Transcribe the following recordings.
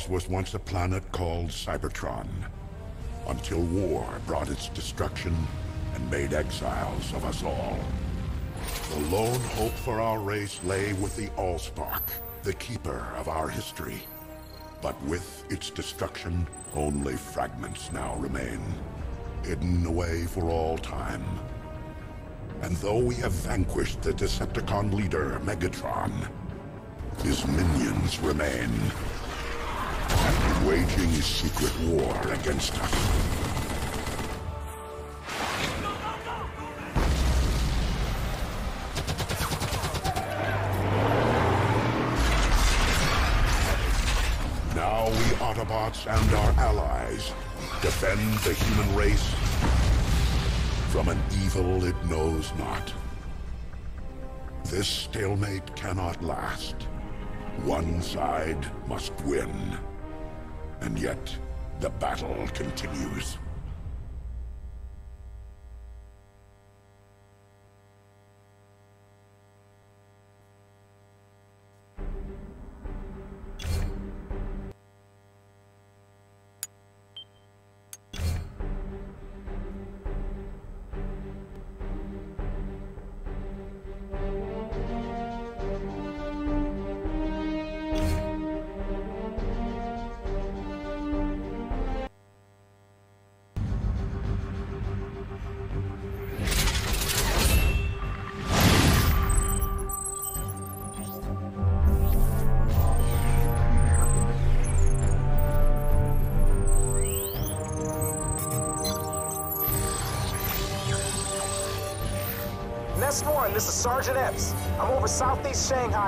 Ours was once a planet called Cybertron, until war brought its destruction and made exiles of us all. The lone hope for our race lay with the Allspark, the keeper of our history. But with its destruction, only fragments now remain, hidden away for all time. And though we have vanquished the Decepticon leader, Megatron, his minions remain, waging a secret war against us. Now we Autobots and our allies defend the human race from an evil it knows not. This stalemate cannot last. One side must win. And yet, the battle continues.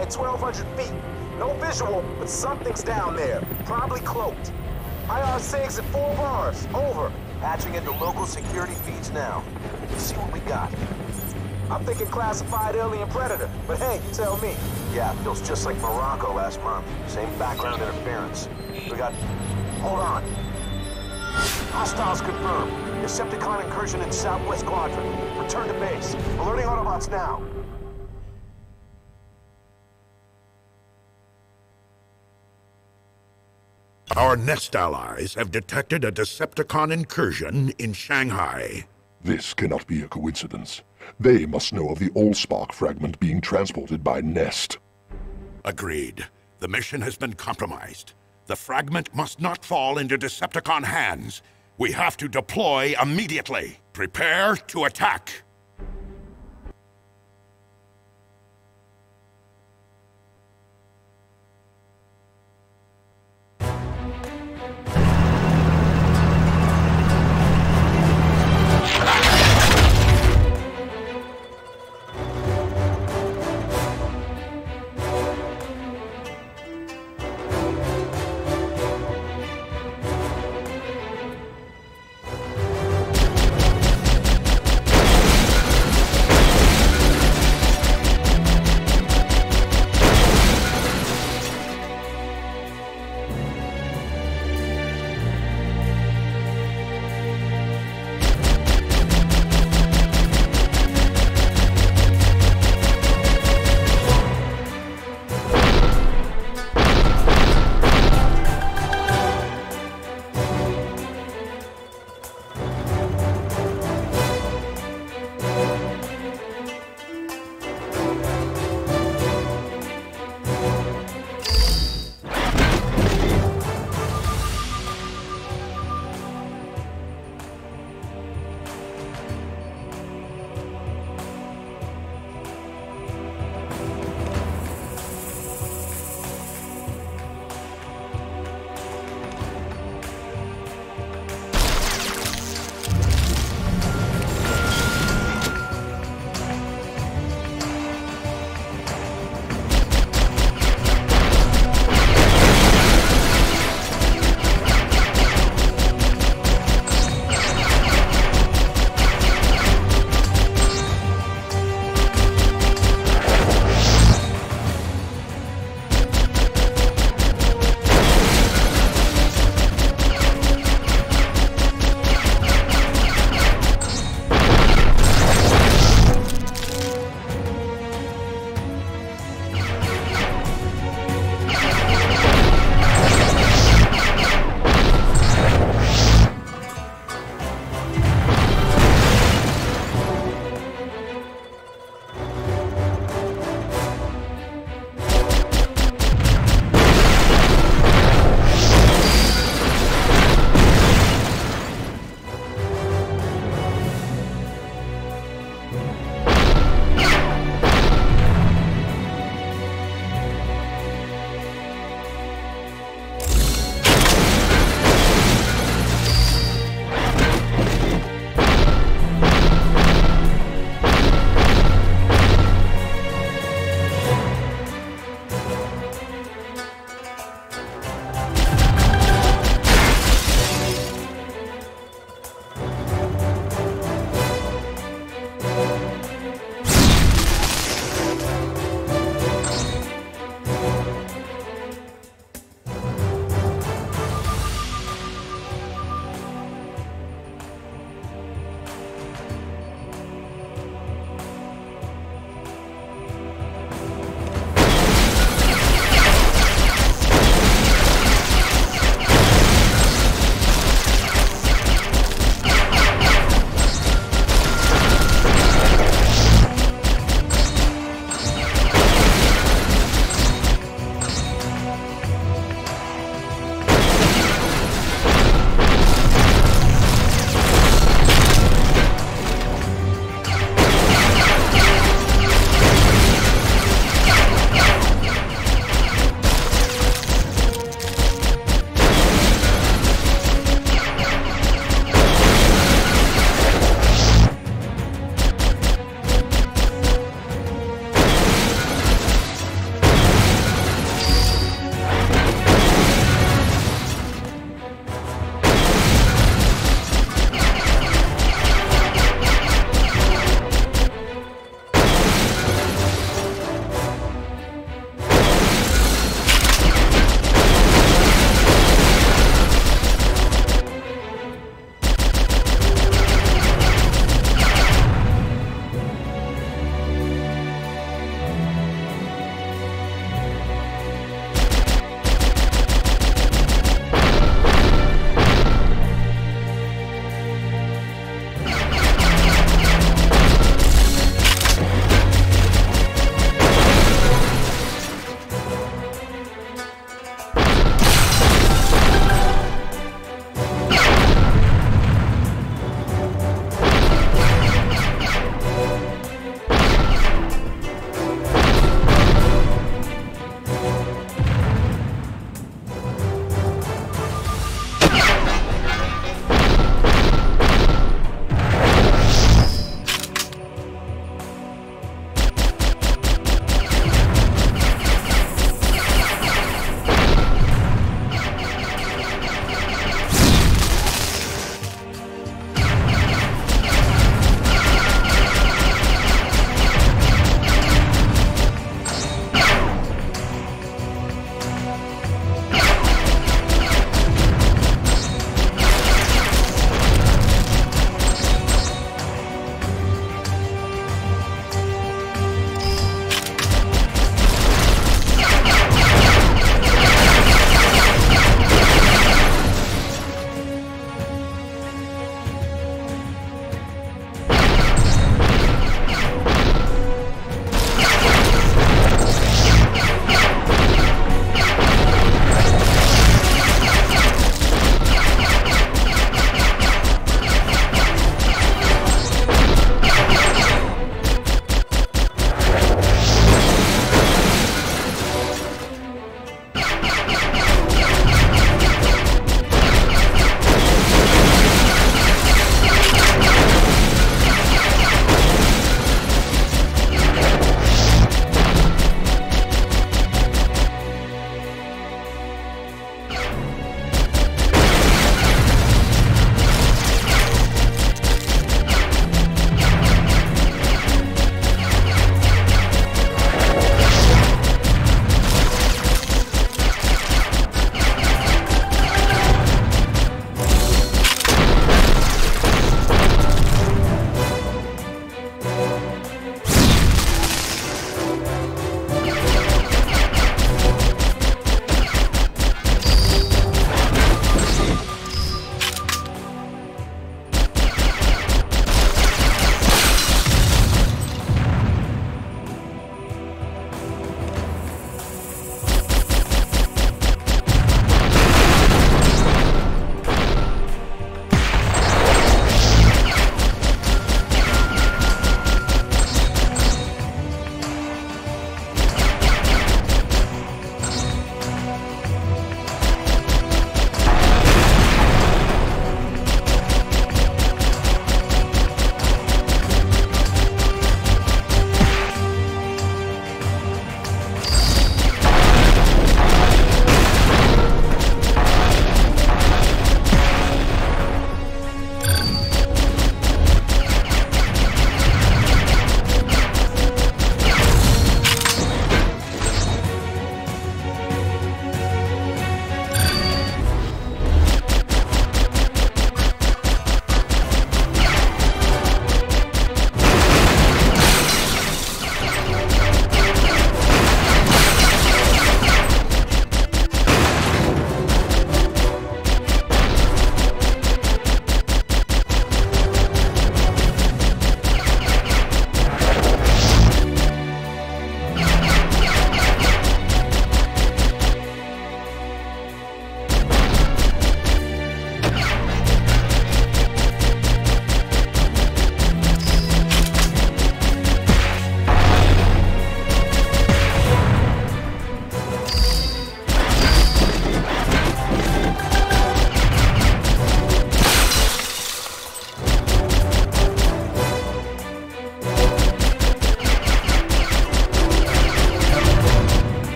At 1,200 feet. No visual, but something's down there. Probably cloaked. IR SIGs at four bars. Over. Patching into local security feeds now. Let's see what we got. I'm thinking classified alien predator, but hey, tell me. Yeah, feels just like Morocco last month. Same background interference. We got... Hold on. Hostiles confirmed. Decepticon incursion in Southwest Quadrant. Return to base. Alerting Autobots now. Our Nest allies have detected a Decepticon incursion in Shanghai. This cannot be a coincidence. They must know of the Allspark fragment being transported by Nest. Agreed. The mission has been compromised. The fragment must not fall into Decepticon hands. We have to deploy immediately. Prepare to attack.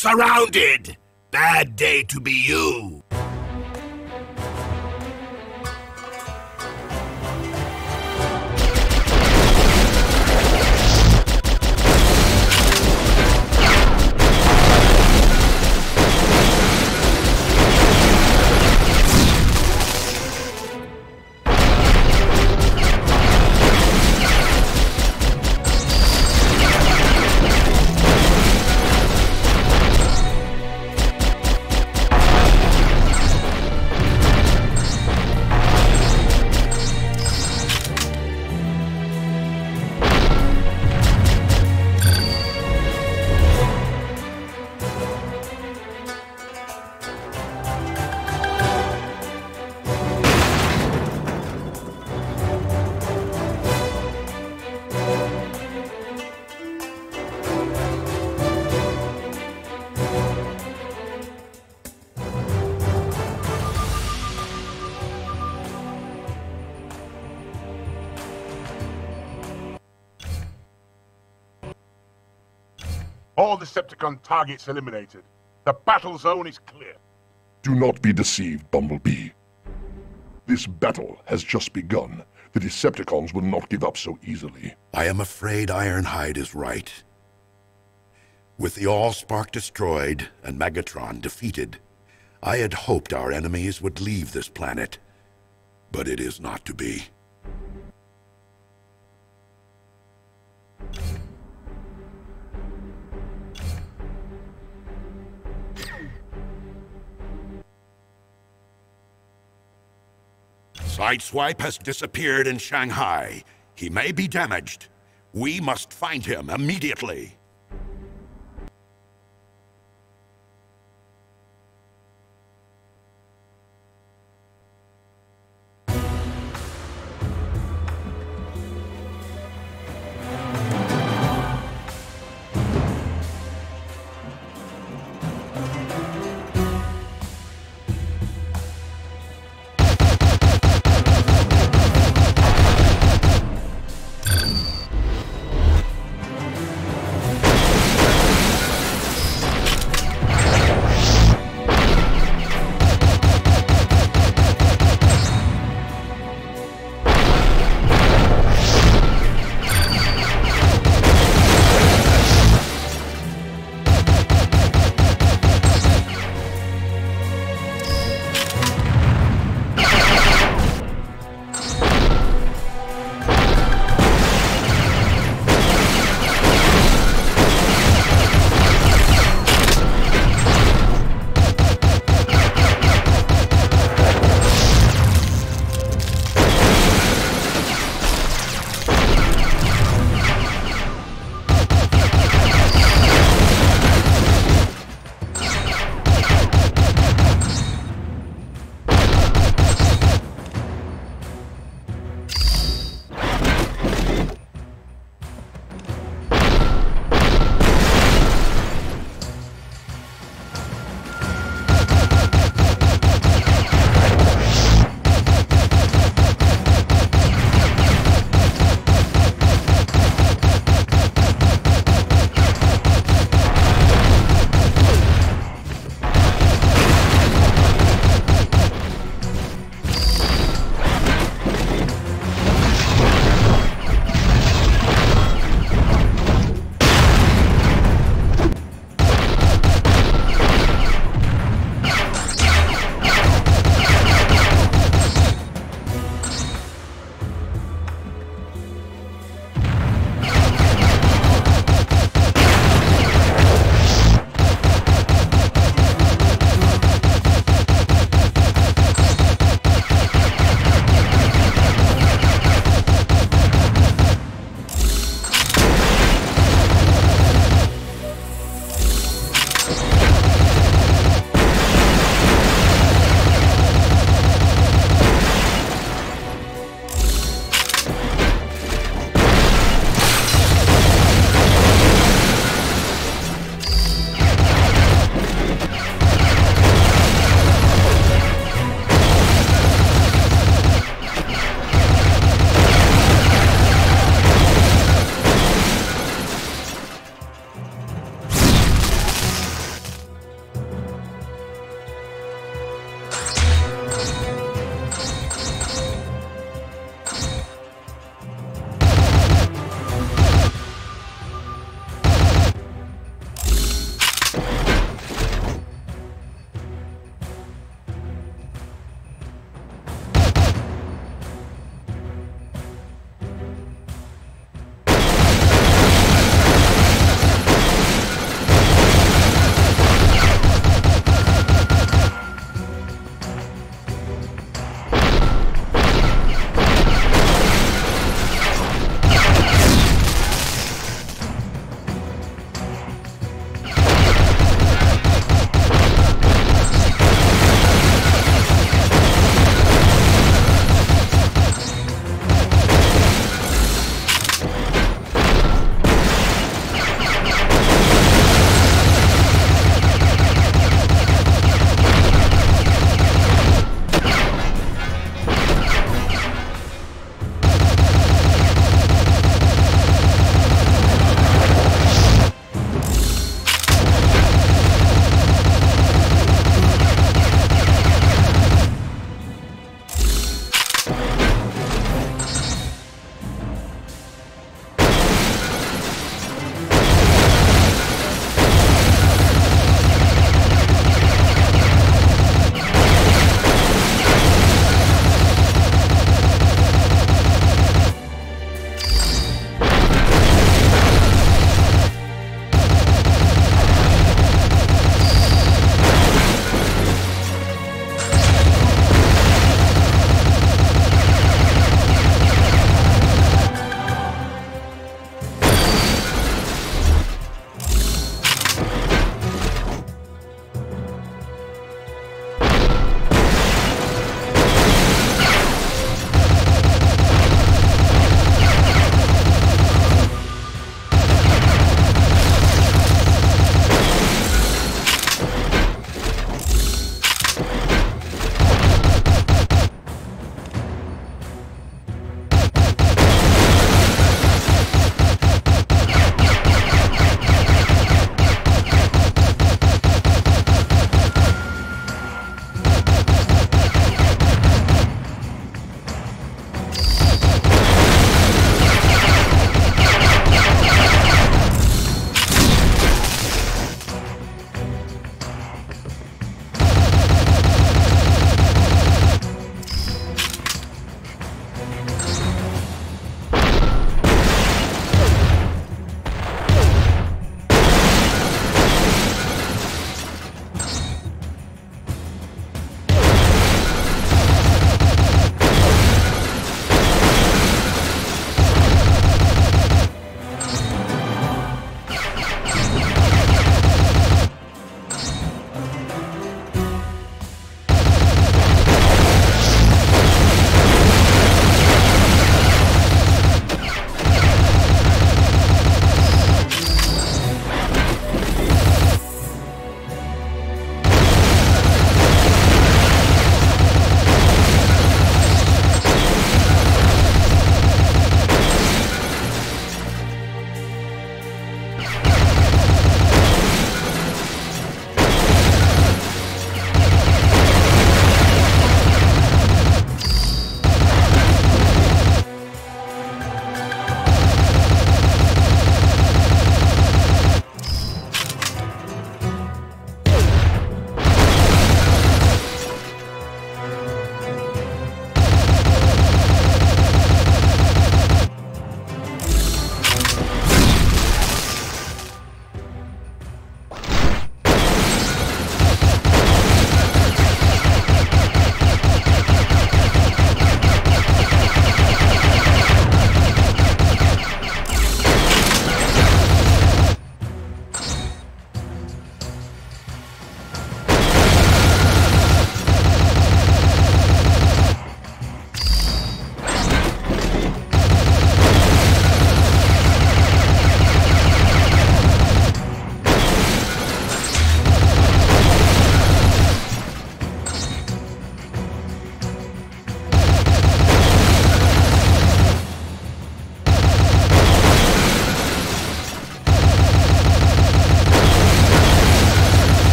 Surrounded! Bad day to be you! Decepticon targets eliminated. The battle zone is clear. Do not be deceived, Bumblebee. This battle has just begun. The Decepticons will not give up so easily. I am afraid Ironhide is right. With the Allspark destroyed and Megatron defeated, I had hoped our enemies would leave this planet. But it is not to be. Sideswipe has disappeared in Shanghai. He may be damaged. We must find him immediately.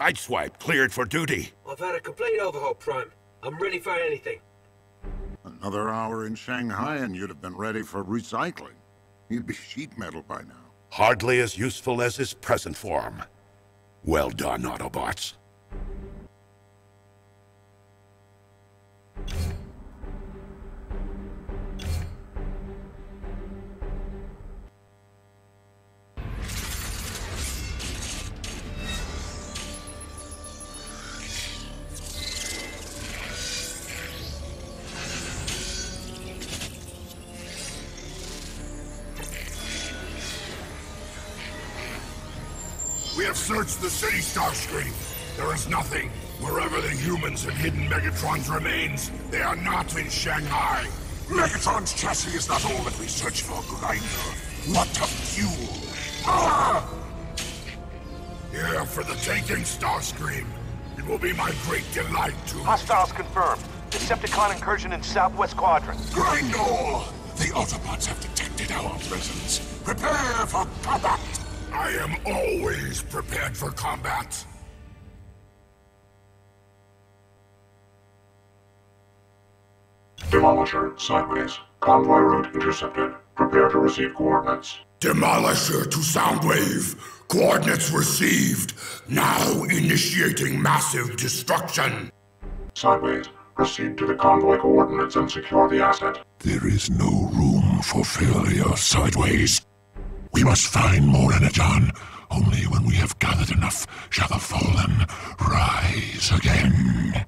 Sideswipe cleared for duty? I've had a complete overhaul, Prime. I'm ready for anything. Another hour in Shanghai and you'd have been ready for recycling. You'd be sheet metal by now. Hardly as useful as his present form. Well done, Autobots. The city, Starscream. There is nothing. Wherever the humans have hidden Megatron's remains, they are not in Shanghai. Megatron's chassis is not all that we search for, Grindor. What a fuel! Ah! Here for the taking, Starscream. It will be my great delight to... Hostiles confirmed. Decepticon incursion in southwest quadrant. Grindor! The Autobots have detected our presence. Prepare for combat! I am always prepared for combat. Demolisher, sideways. Convoy route intercepted. Prepare to receive coordinates. Demolisher to Soundwave. Coordinates received. Now initiating massive destruction. Sideways. Proceed to the convoy coordinates and secure the asset. There is no room for failure, Sideways. We must find more Energon. Only when we have gathered enough shall the fallen rise again.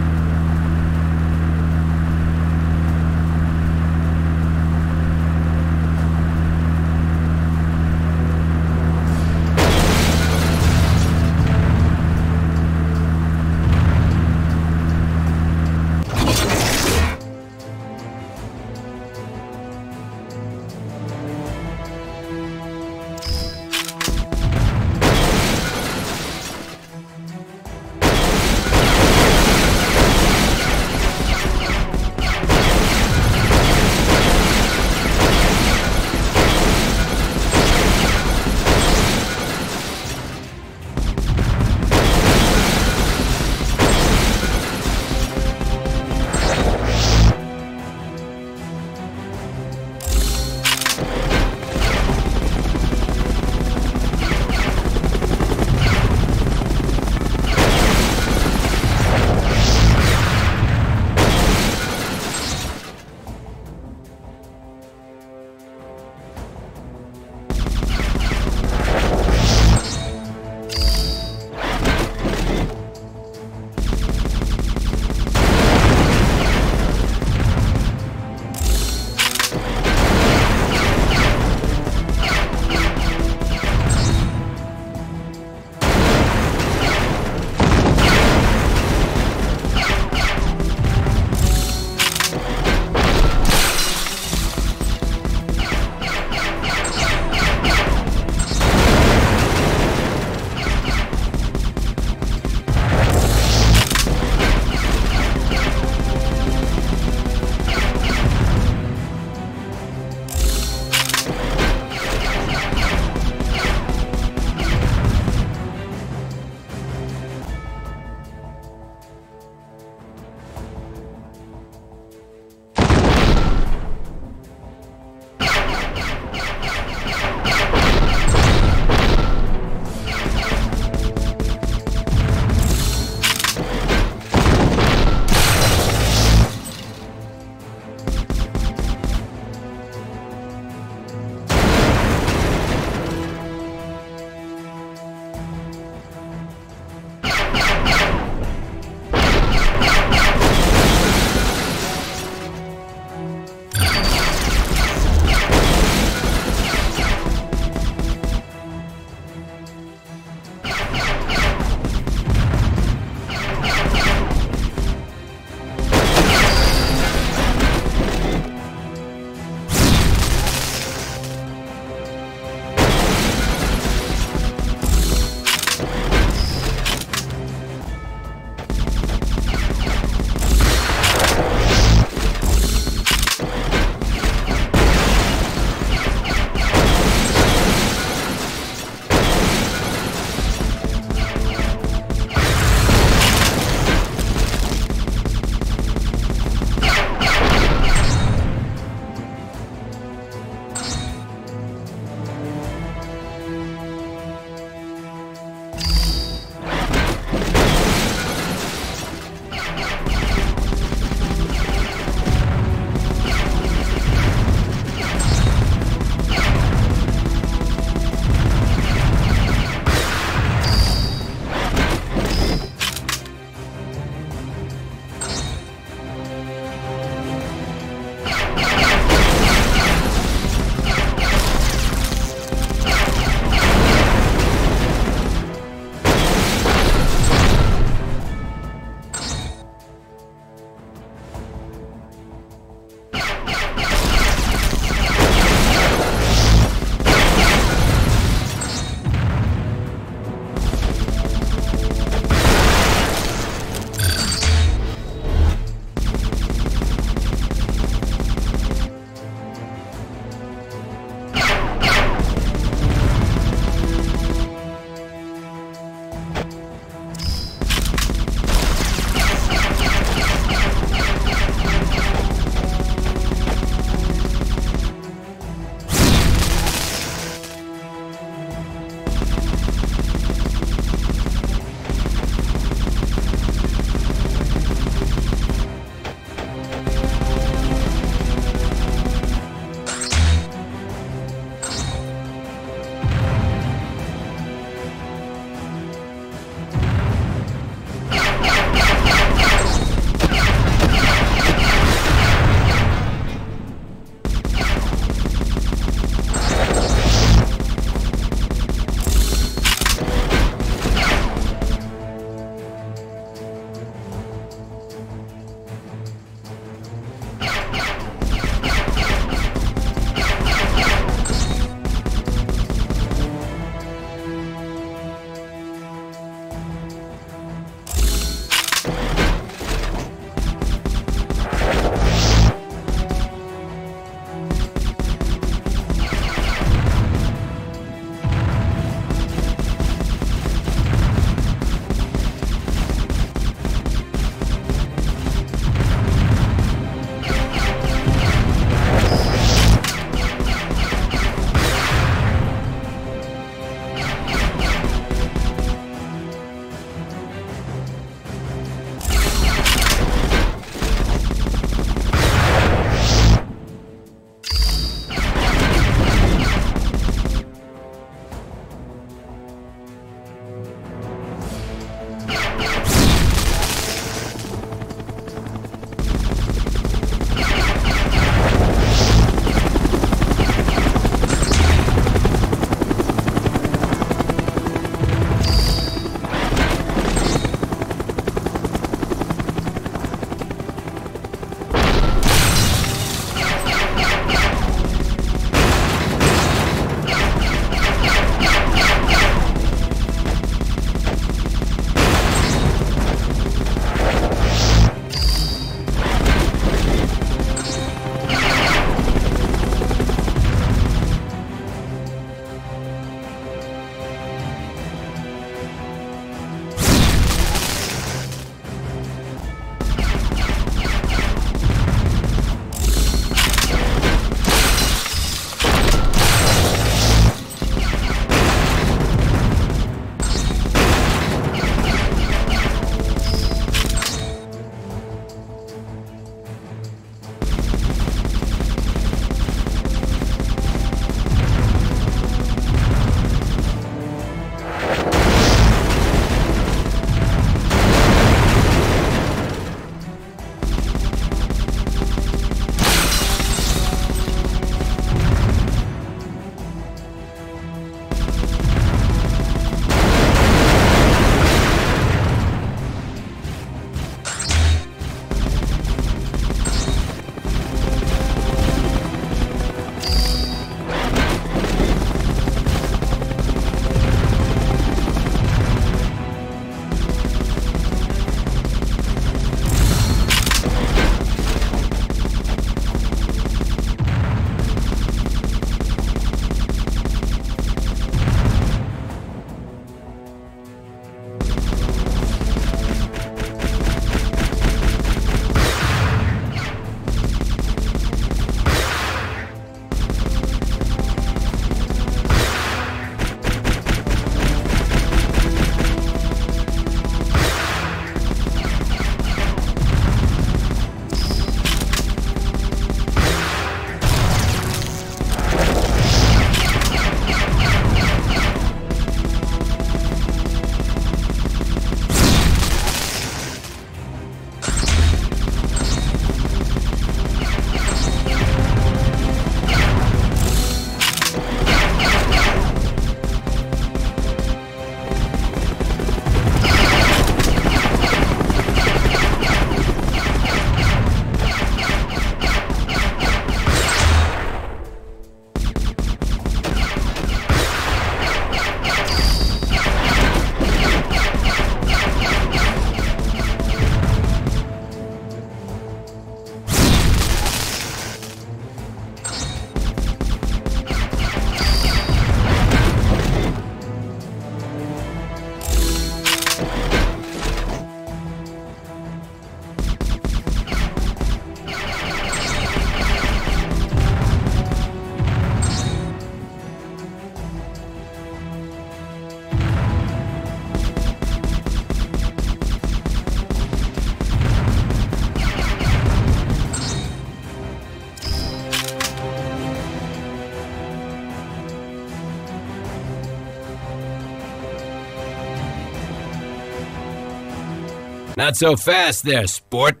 Not so fast there, sport.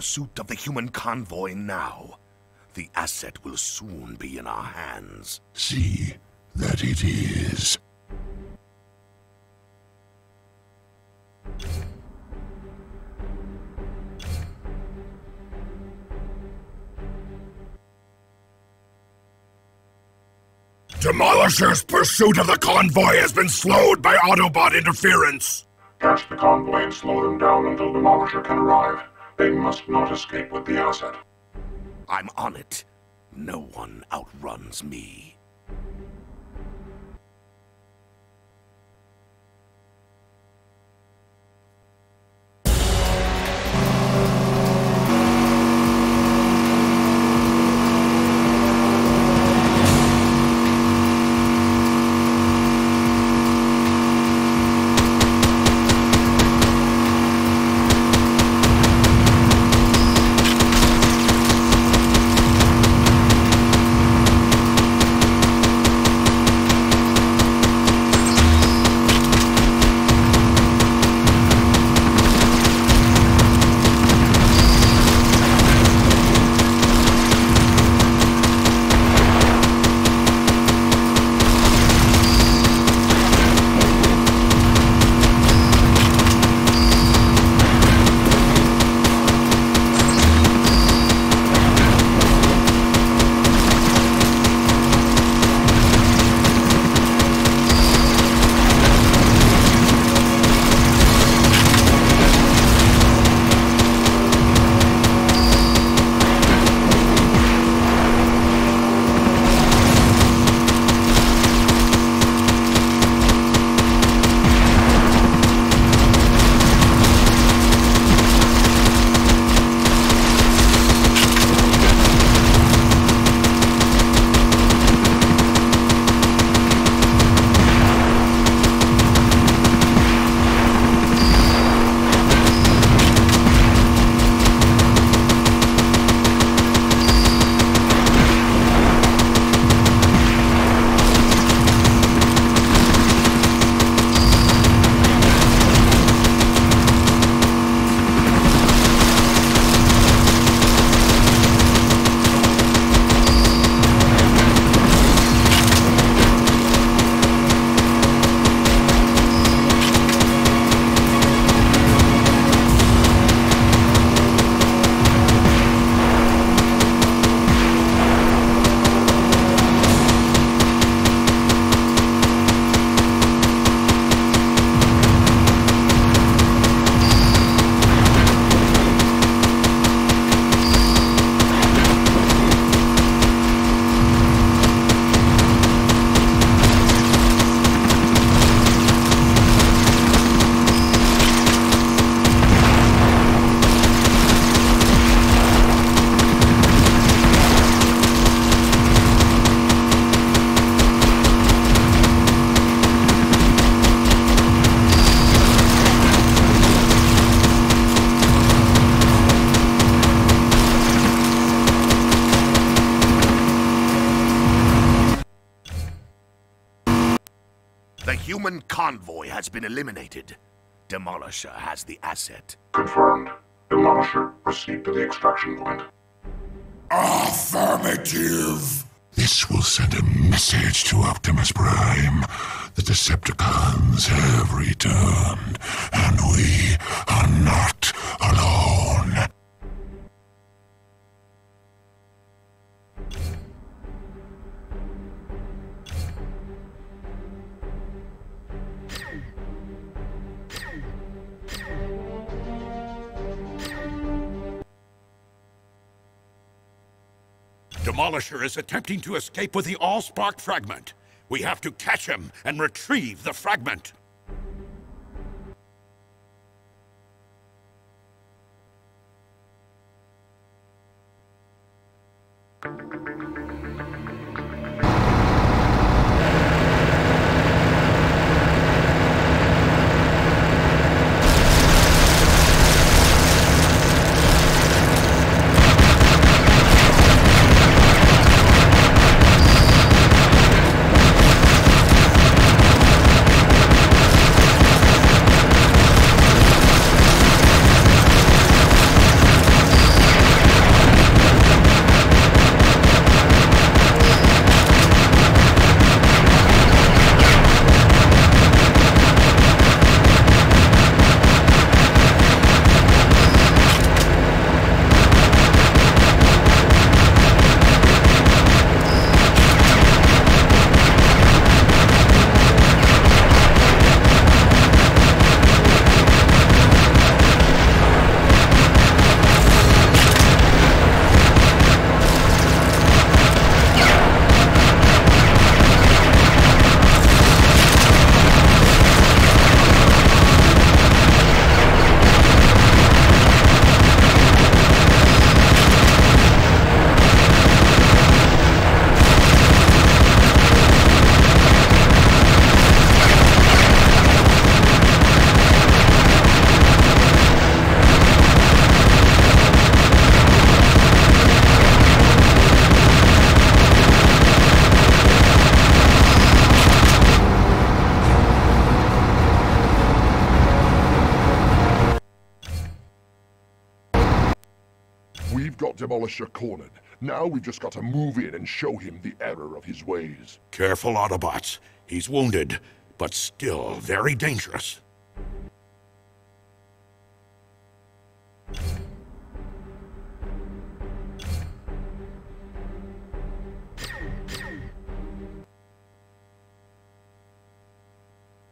Pursuit of the human convoy now. The asset will soon be in our hands. See that it is. Demolisher's pursuit of the convoy has been slowed by Autobot interference. Catch the convoy and slow them down until Demolisher can arrive. They must not escape with the asset. I'm on it. No one outruns me. Has been eliminated. Demolisher has the asset. Confirmed. Demolisher, proceed to the extraction point. Affirmative! This will send a message to Optimus Prime. The Decepticons have returned, and we are not alone. Demolisher is attempting to escape with the Allspark fragment. We have to catch him and retrieve the fragment. Demolisher cornered. Now we've just got to move in and show him the error of his ways. Careful, Autobots. He's wounded, but still very dangerous.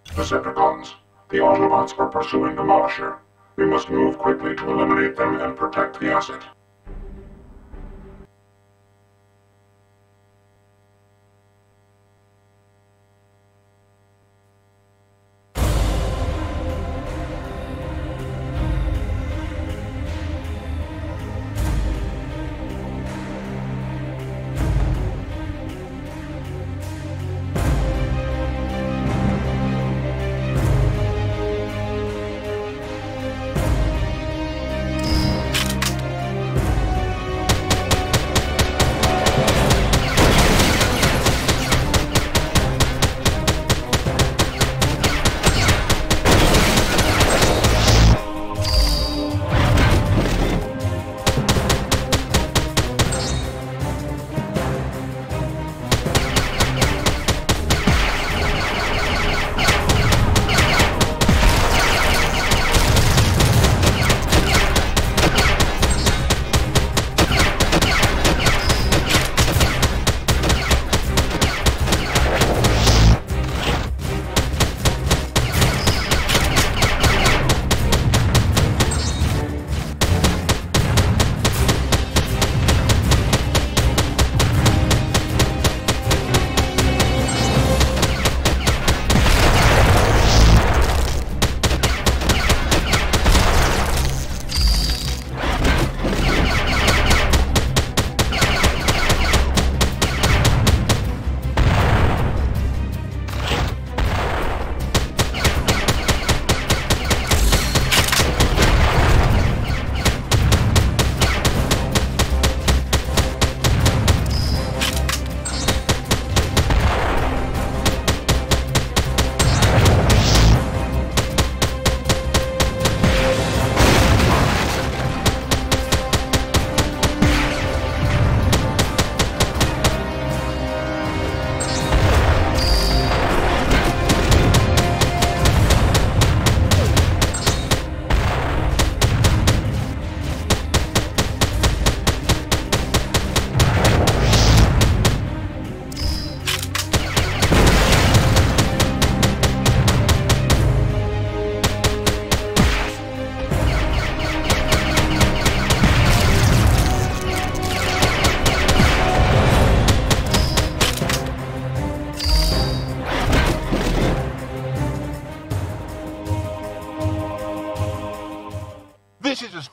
Decepticons, the Autobots are pursuing the Demolisher. We must move quickly to eliminate them and protect the asset.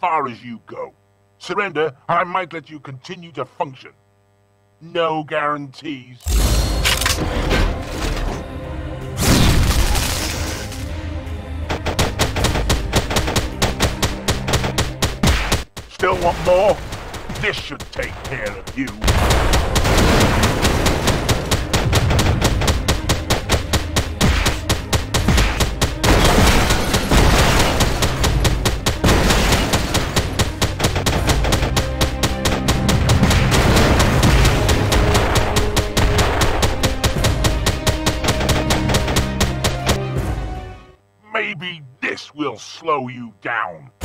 Far as you go. Surrender, and I might let you continue to function. No guarantees. Still want more? This should take care of you. Slow you down.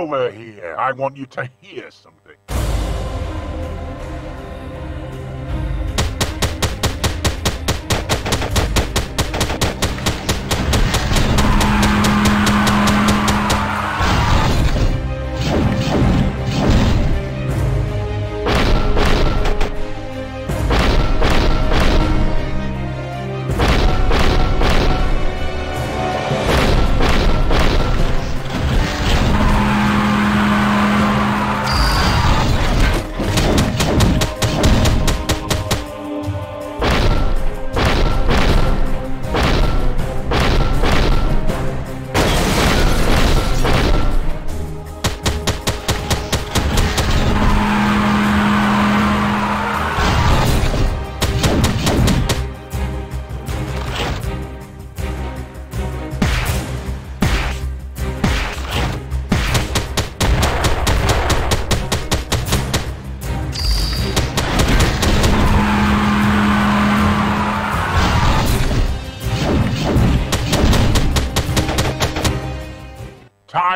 Over here. I want you to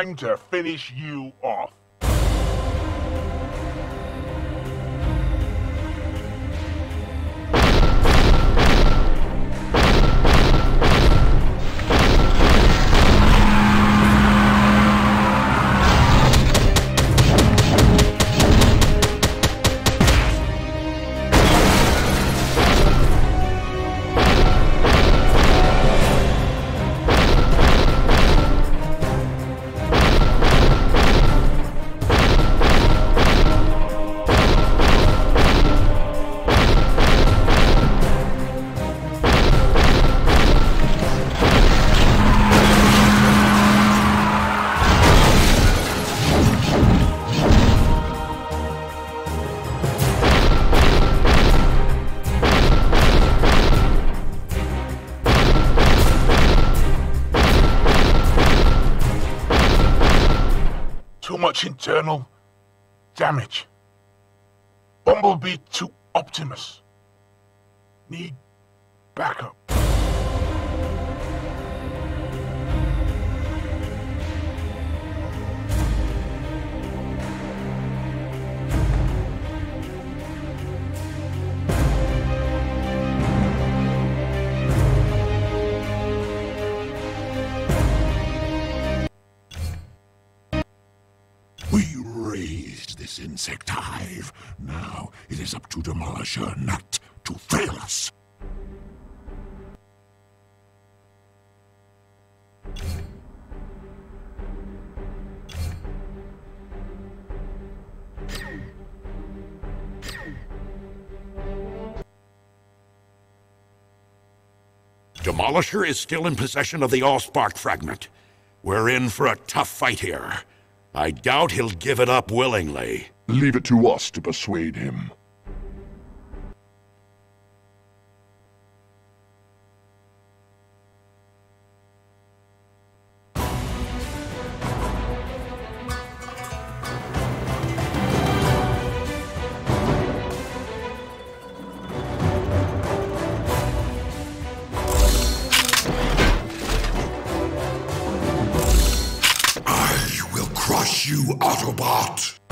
Time to finish you much Demolisher is still in possession of the Allspark fragment. We're in for a tough fight here. I doubt he'll give it up willingly. Leave it to us to persuade him. You, Autobot!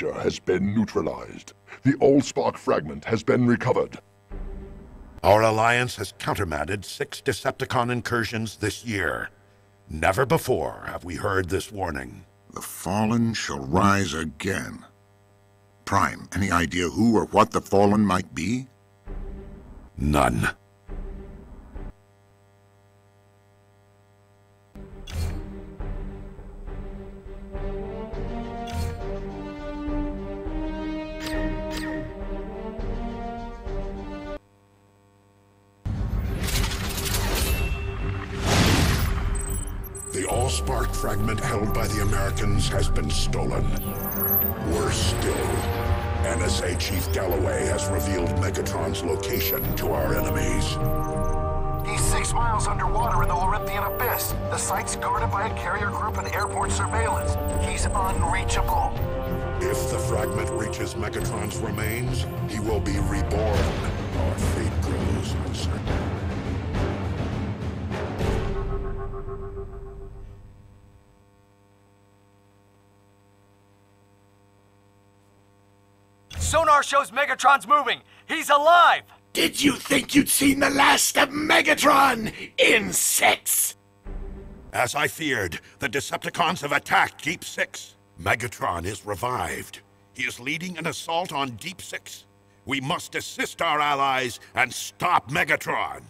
Demolisher has been neutralized. The Allspark fragment has been recovered. Our alliance has countermanded six Decepticon incursions this year. Never before have we heard this warning. The Fallen shall rise again. Prime, any idea who or what the Fallen might be? None. Allspark fragment held by the Americans has been stolen. Worse still, NSA Chief Galloway has revealed Megatron's location to our enemies. He's six miles underwater in the Laurentian Abyss. The site's guarded by a carrier group and airport surveillance. He's unreachable. If the fragment reaches Megatron's remains, he will be reborn. Our fate grows uncertain. Sonar shows Megatron's moving. He's alive. Did you think you'd seen the last of Megatron, insects? As I feared, the Decepticons have attacked Deep Six. Megatron is revived. He is leading an assault on Deep Six. We must assist our allies and stop Megatron.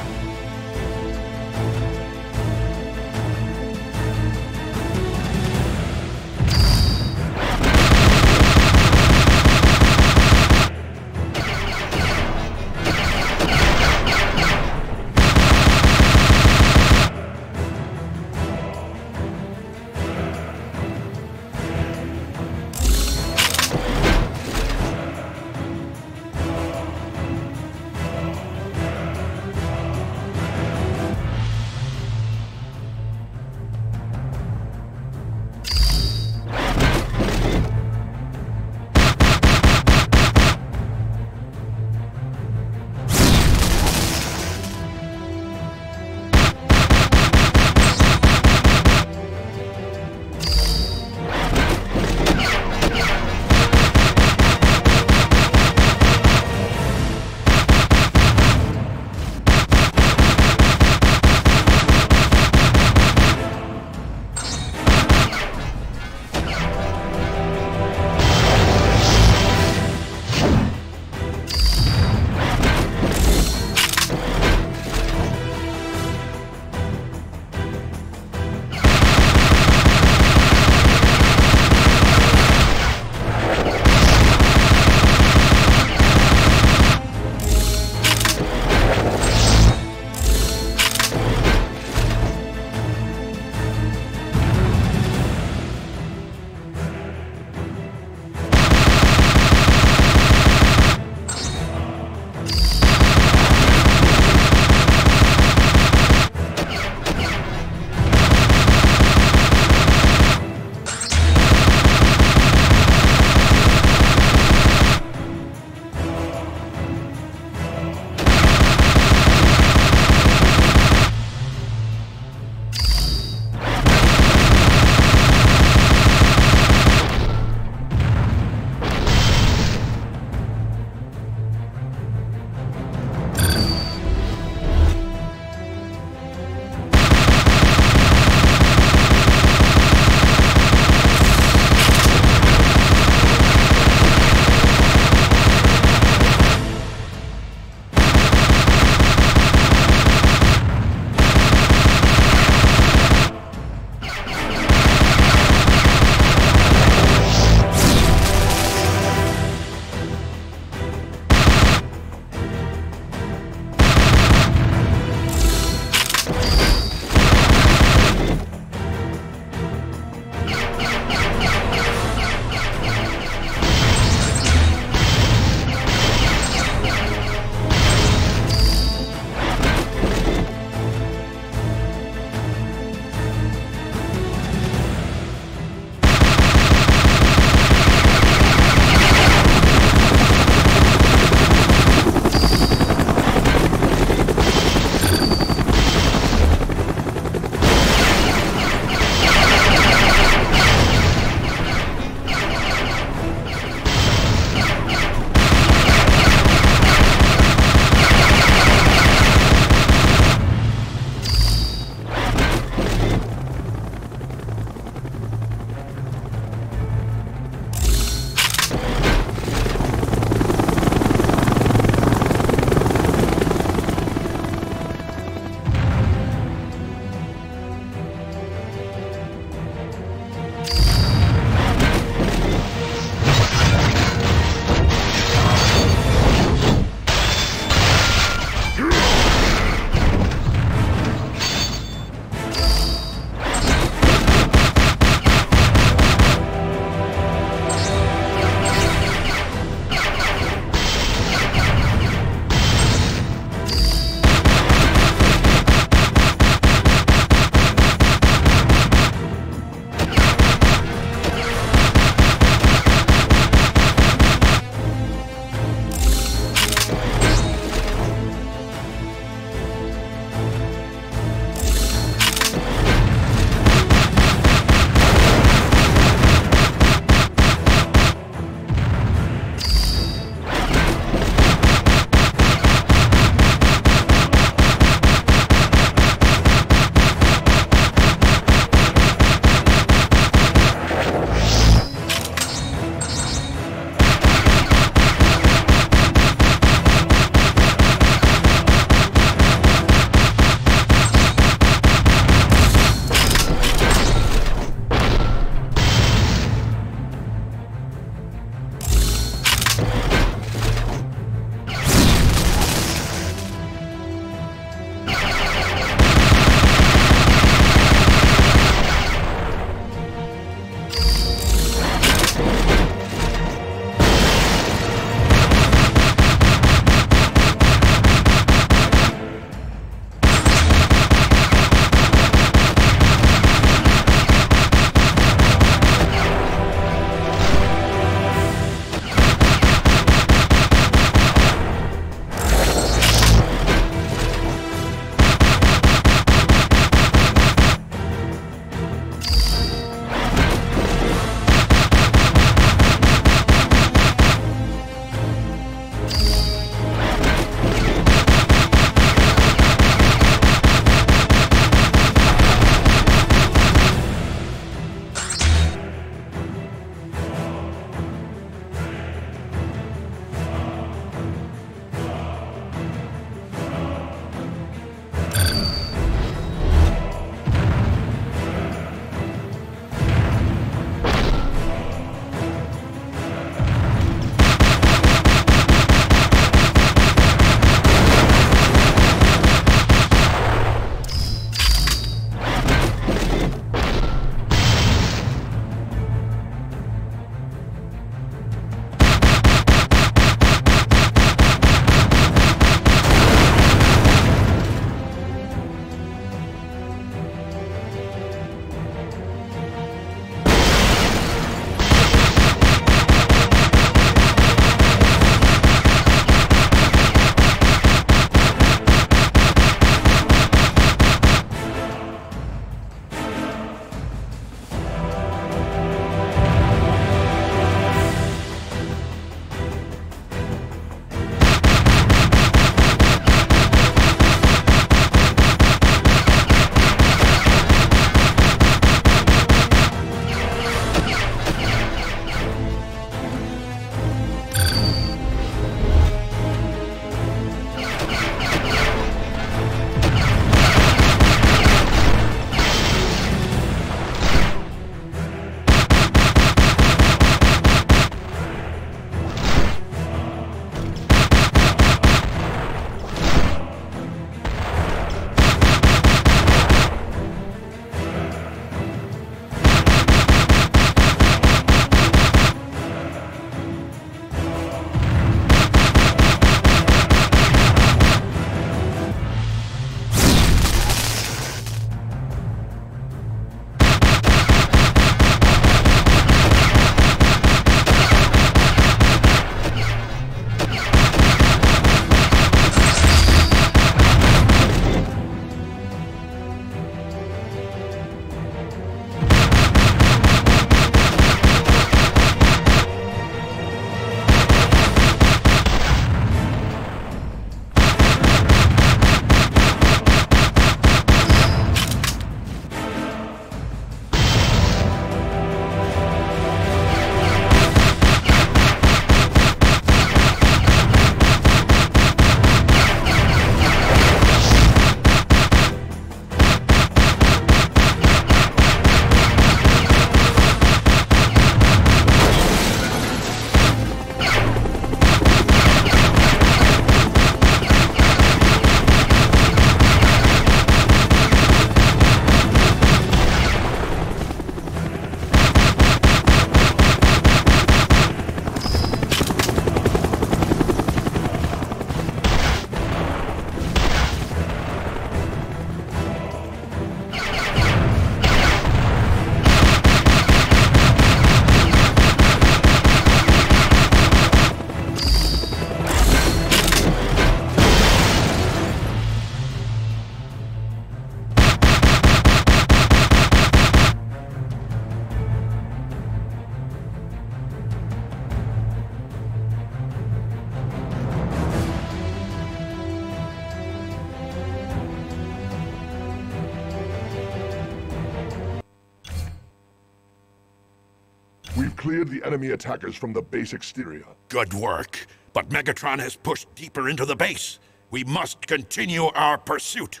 Enemy attackers from the base exterior. Good work. But Megatron has pushed deeper into the base. We must continue our pursuit.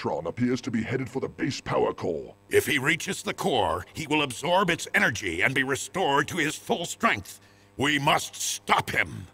Megatron appears to be headed for the base power core. If he reaches the core, he will absorb its energy and be restored to his full strength. We must stop him.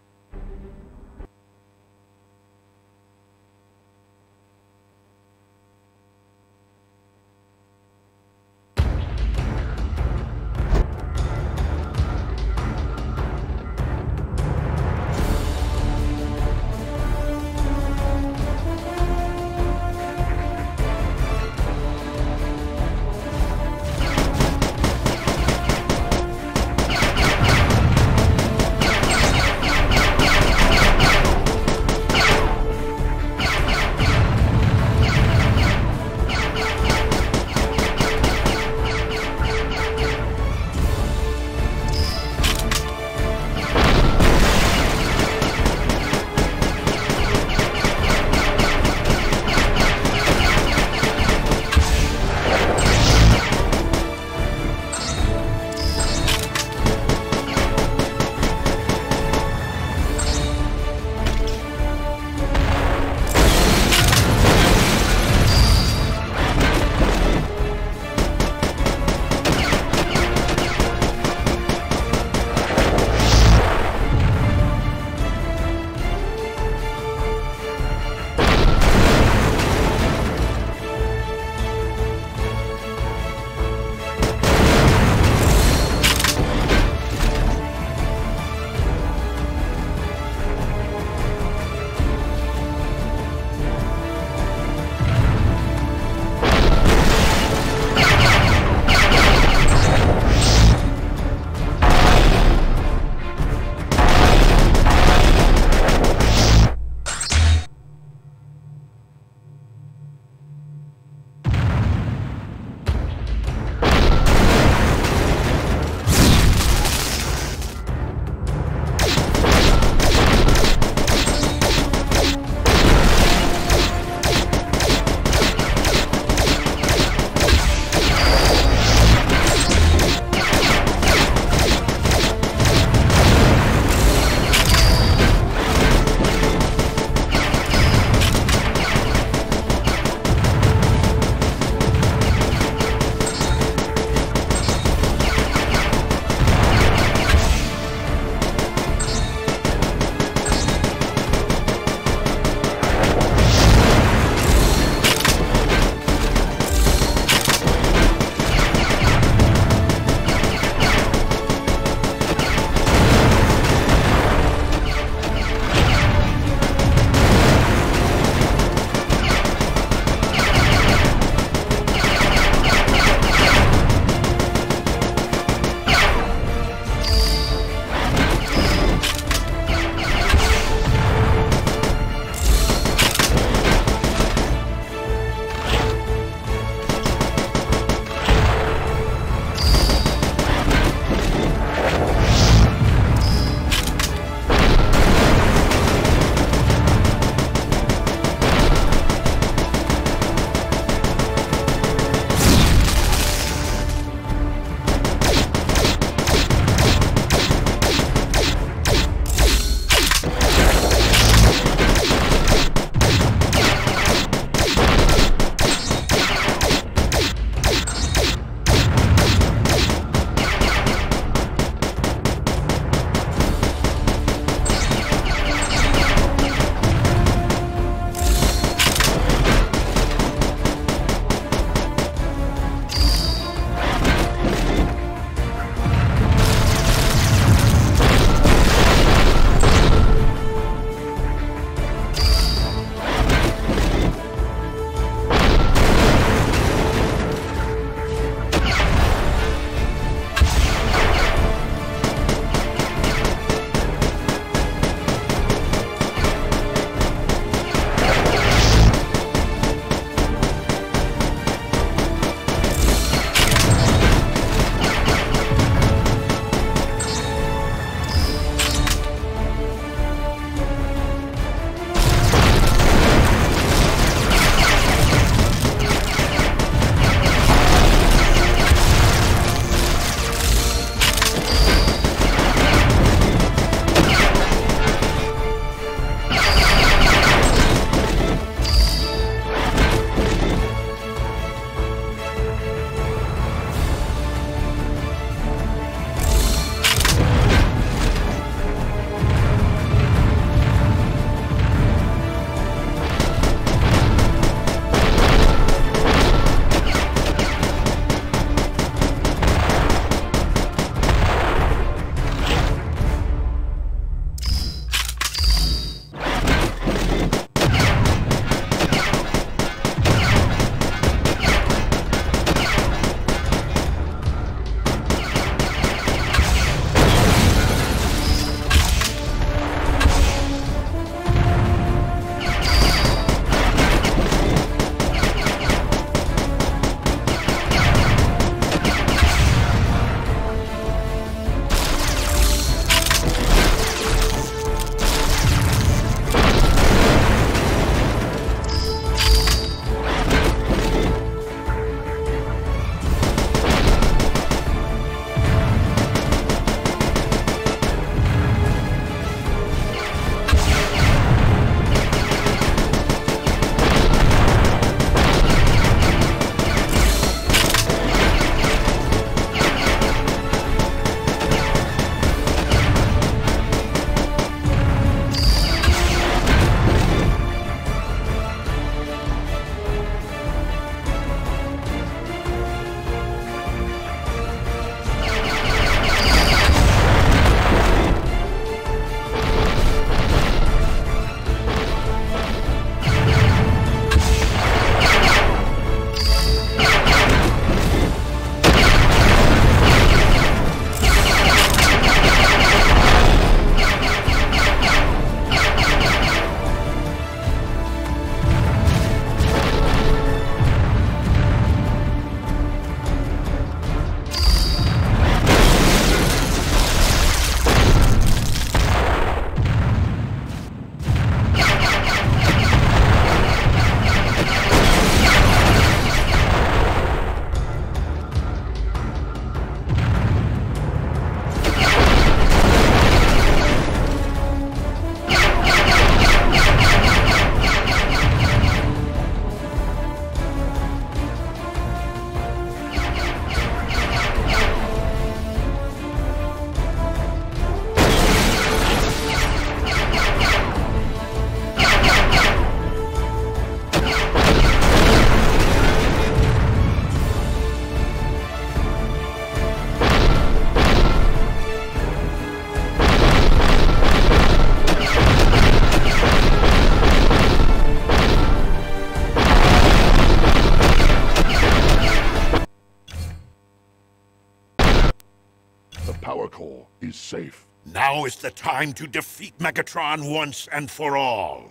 Time to defeat Megatron once and for all.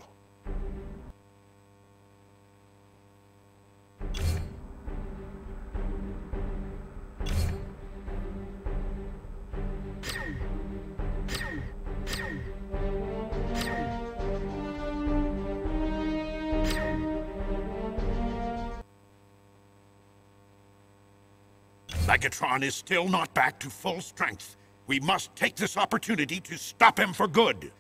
Megatron is still not back to full strength. We must take this opportunity to stop him for good.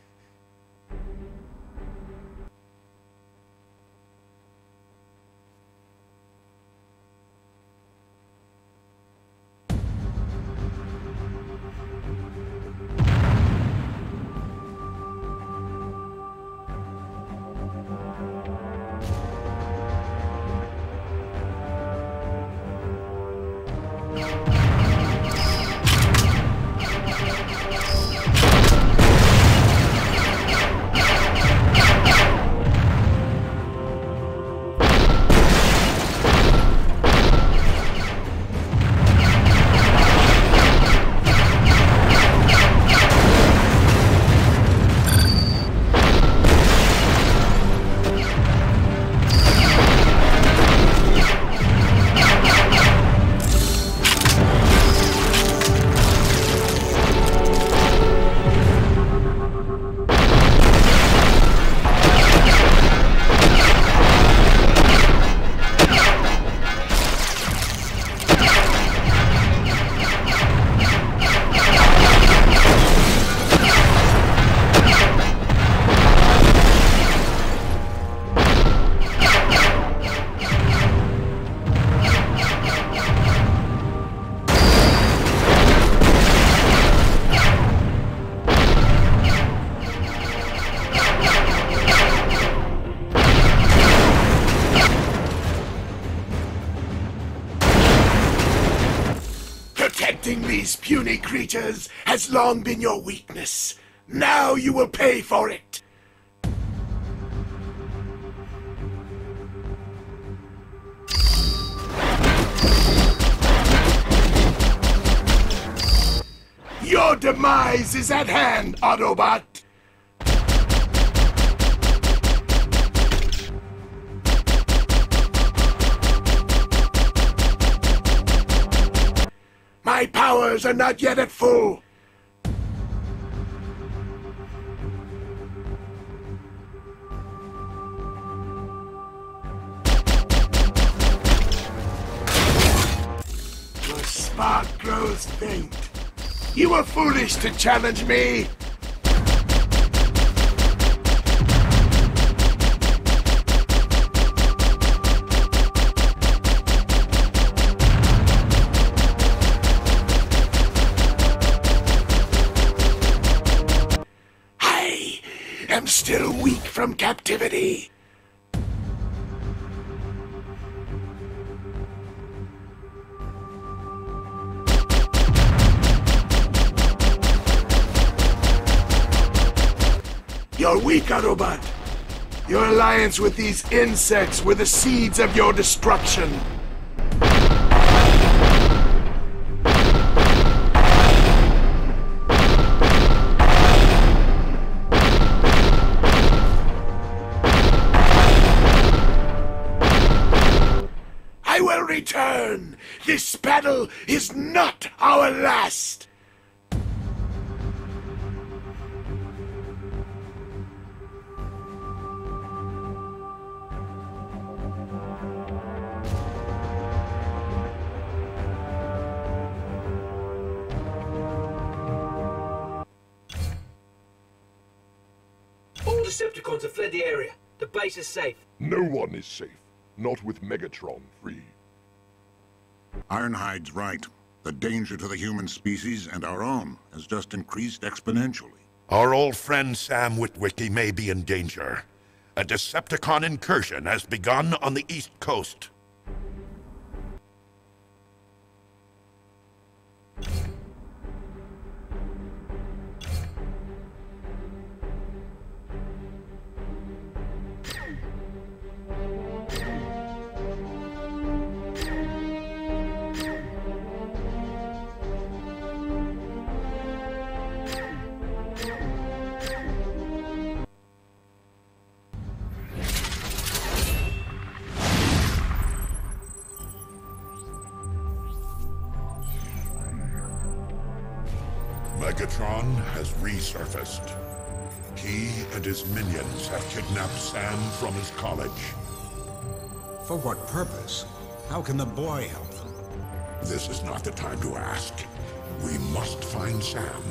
Has long been your weakness. Now you will pay for it. Your demise is at hand, Autobot. My powers are not yet at full. Your spark grows faint. You were foolish to challenge me. Still weak from captivity. You're weak, Autobot. Your alliance with these insects were the seeds of your destruction. Return. This battle is not our last. All Decepticons have fled the area. The base is safe. No one is safe. Not with Megatron free. Ironhide's right. The danger to the human species and our own has just increased exponentially. Our old friend Sam Witwicky may be in danger. A Decepticon incursion has begun on the East Coast. Purpose? How can the boy help them? This is not the time to ask. We must find Sam.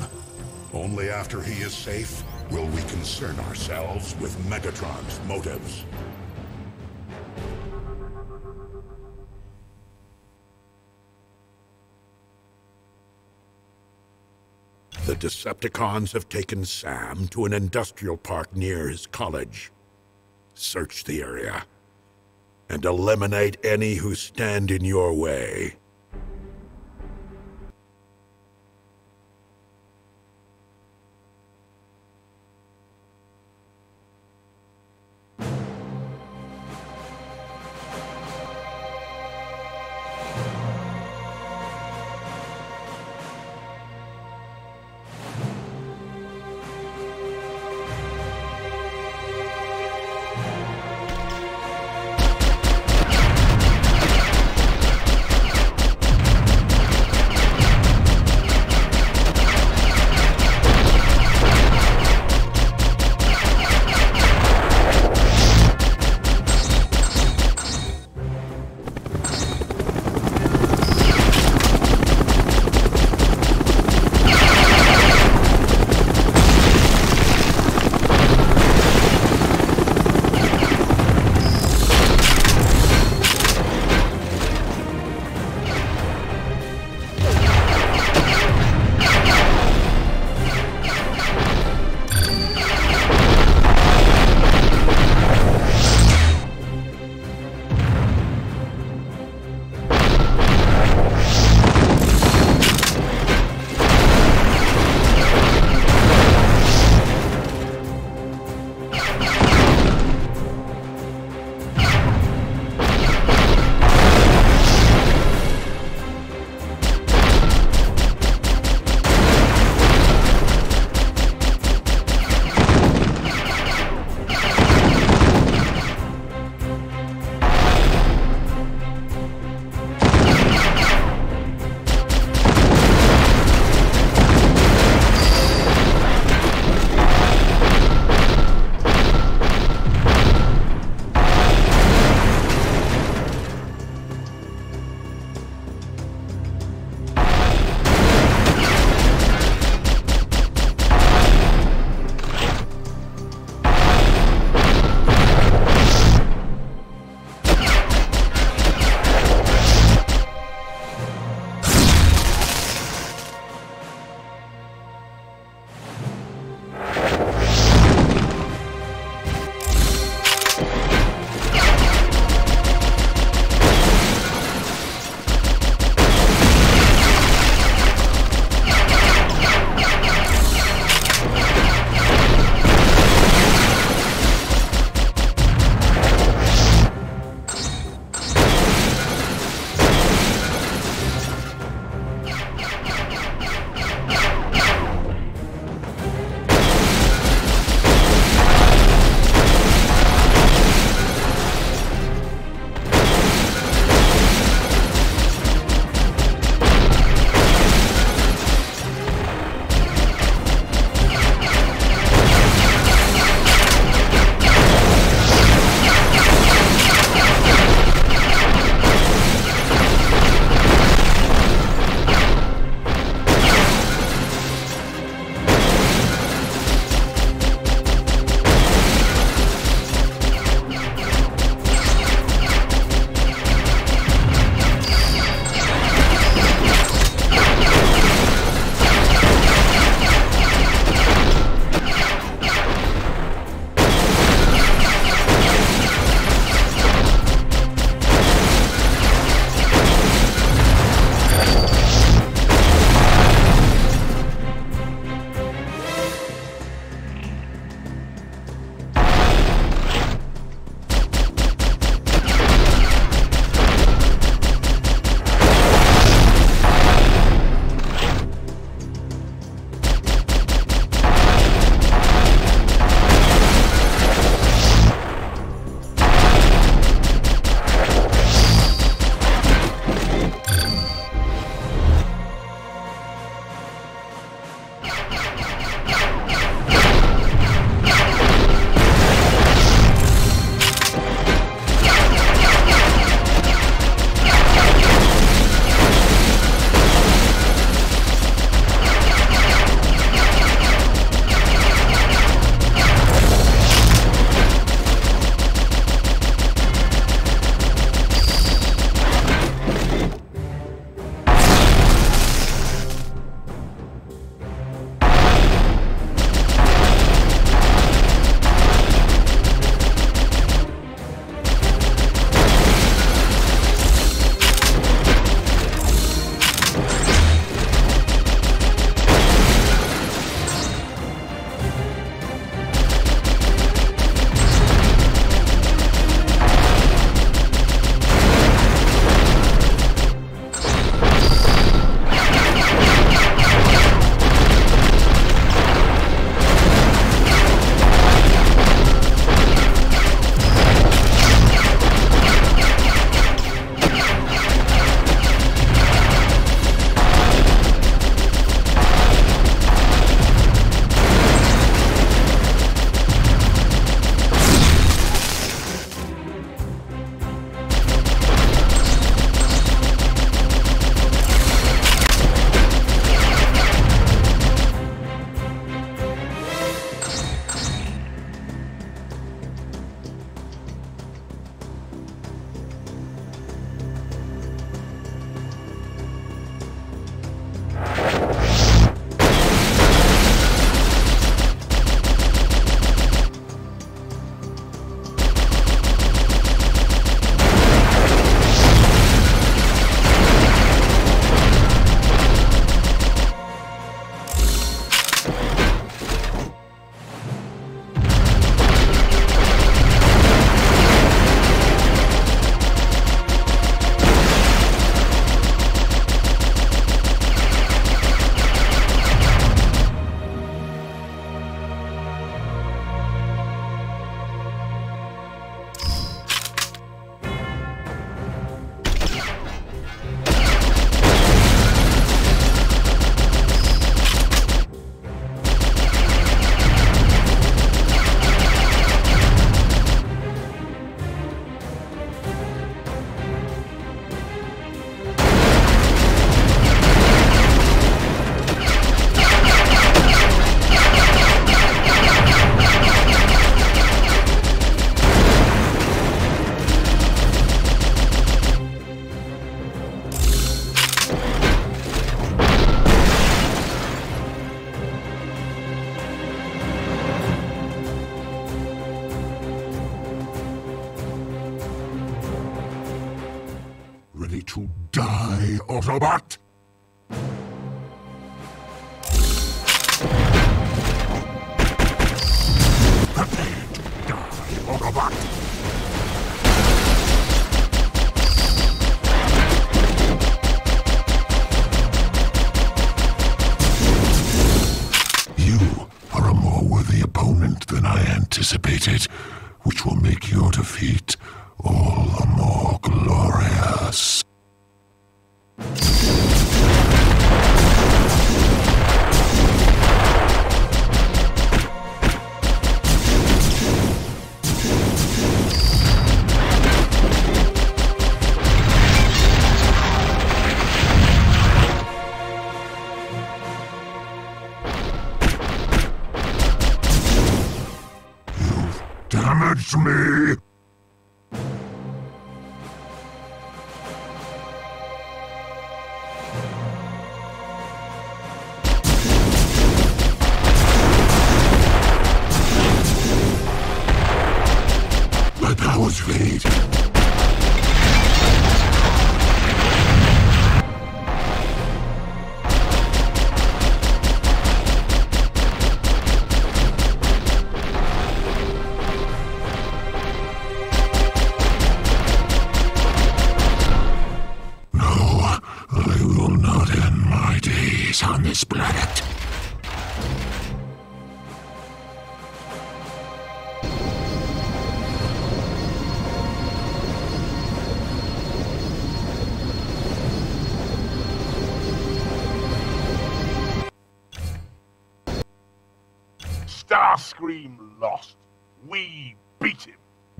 Only after he is safe will we concern ourselves with Megatron's motives. The Decepticons have taken Sam to an industrial park near his college. Search the area and eliminate any who stand in your way.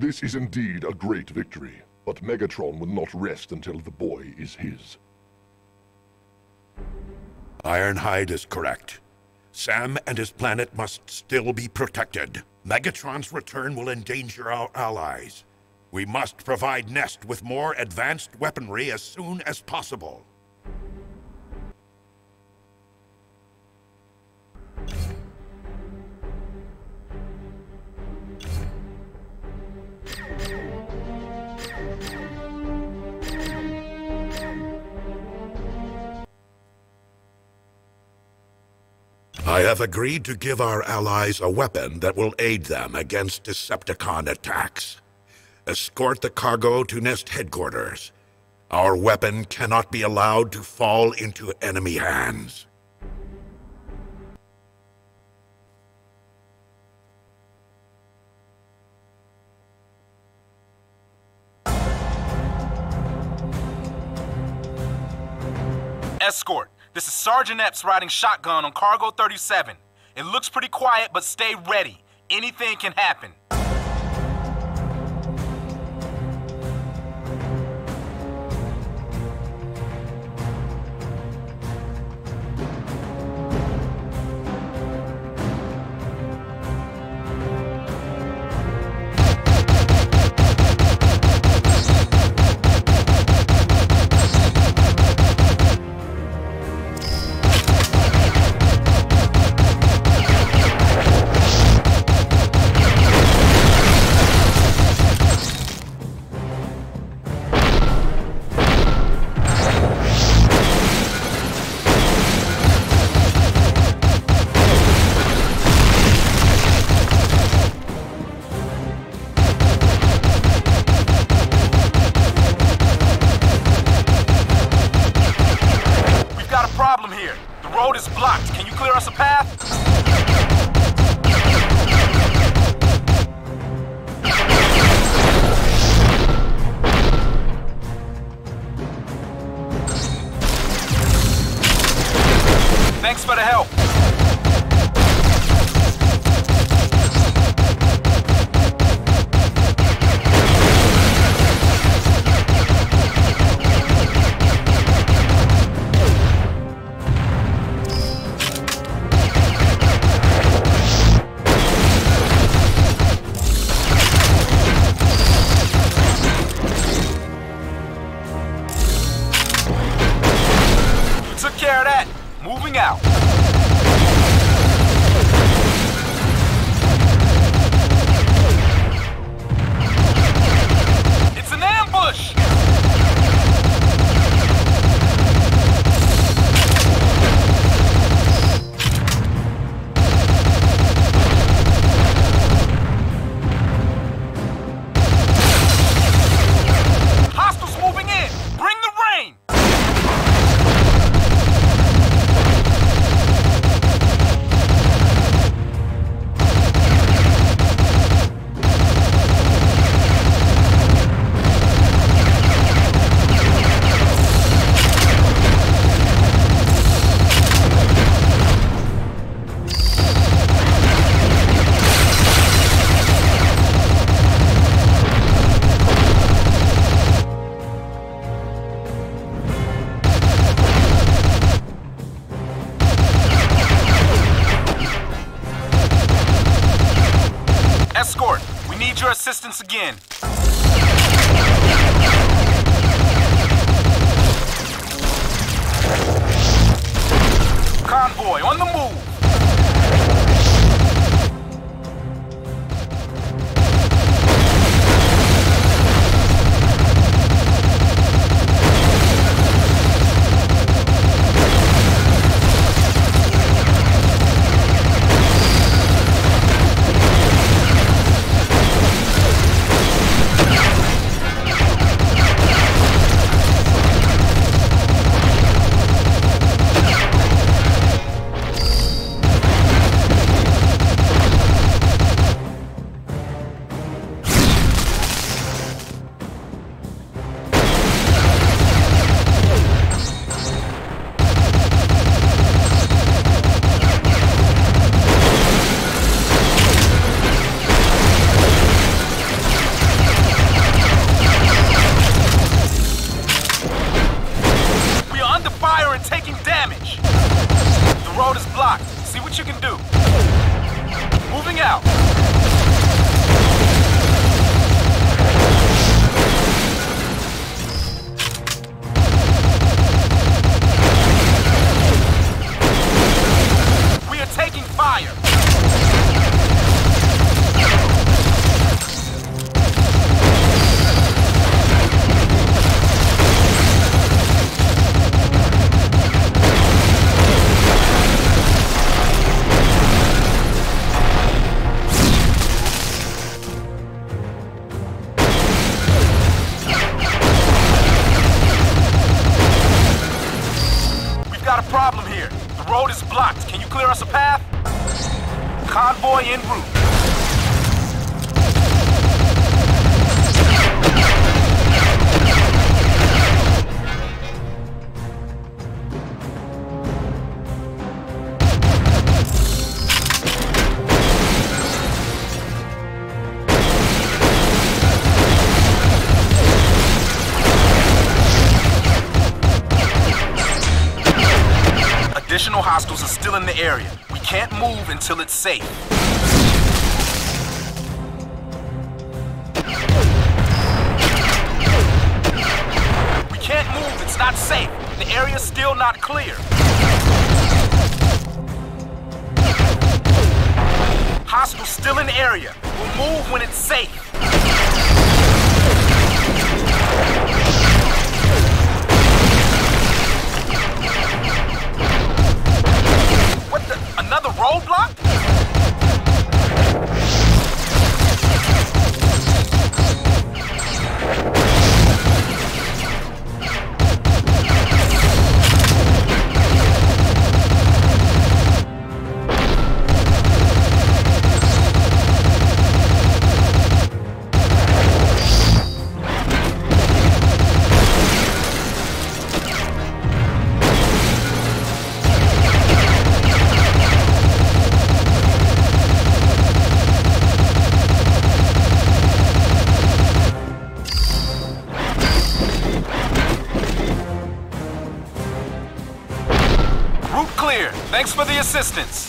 This is indeed a great victory, but Megatron will not rest until the boy is his. Ironhide is correct. Sam and his planet must still be protected. Megatron's return will endanger our allies. We must provide Nest with more advanced weaponry as soon as possible. I have agreed to give our allies a weapon that will aid them against Decepticon attacks. Escort the cargo to Nest headquarters. Our weapon cannot be allowed to fall into enemy hands. Escort, this is Sergeant Epps riding shotgun on Cargo 37. It looks pretty quiet, but stay ready. Anything can happen. Area. We can't move until it's safe. For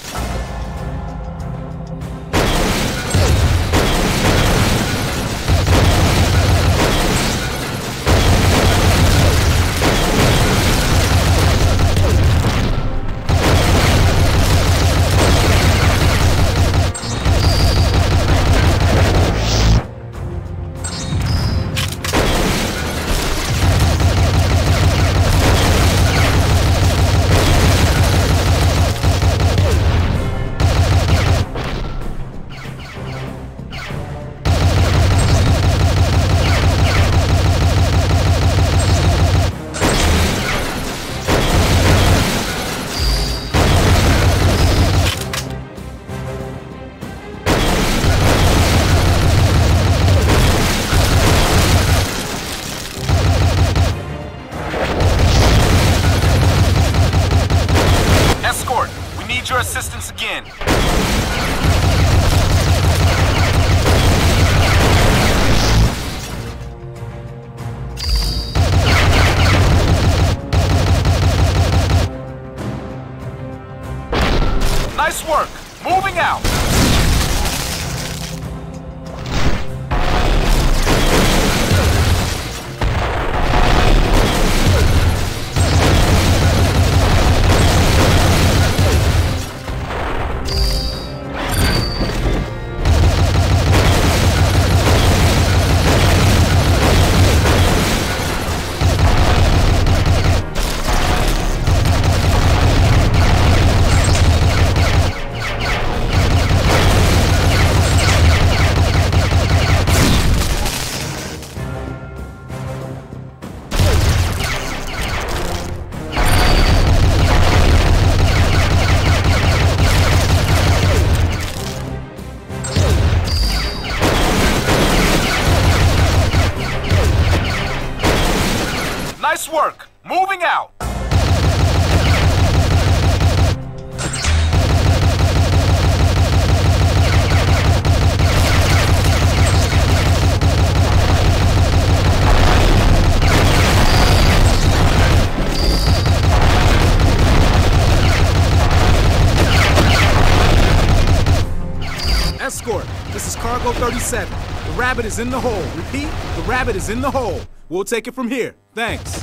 rabbit is in the hole. Repeat, the rabbit is in the hole. We'll take it from here. Thanks.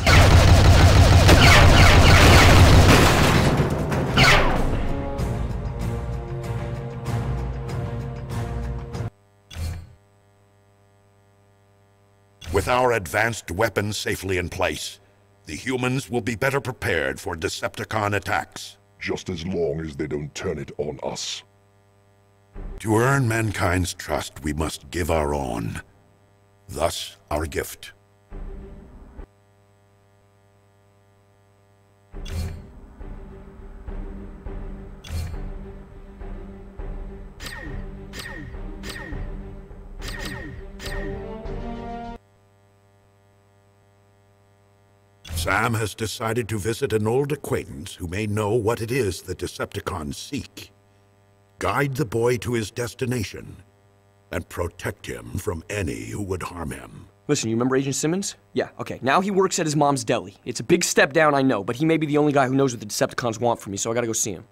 With our advanced weapons safely in place, the humans will be better prepared for Decepticon attacks. Just as long as they don't turn it on us. To earn mankind's trust, we must give our own. Thus, our gift. Sam has decided to visit an old acquaintance who may know what it is the Decepticons seek. Guide the boy to his destination, and protect him from any who would harm him. Listen, you remember Agent Simmons? Yeah, okay. Now he works at his mom's deli. It's a big step down, I know, but he may be the only guy who knows what the Decepticons want from me, so I gotta go see him.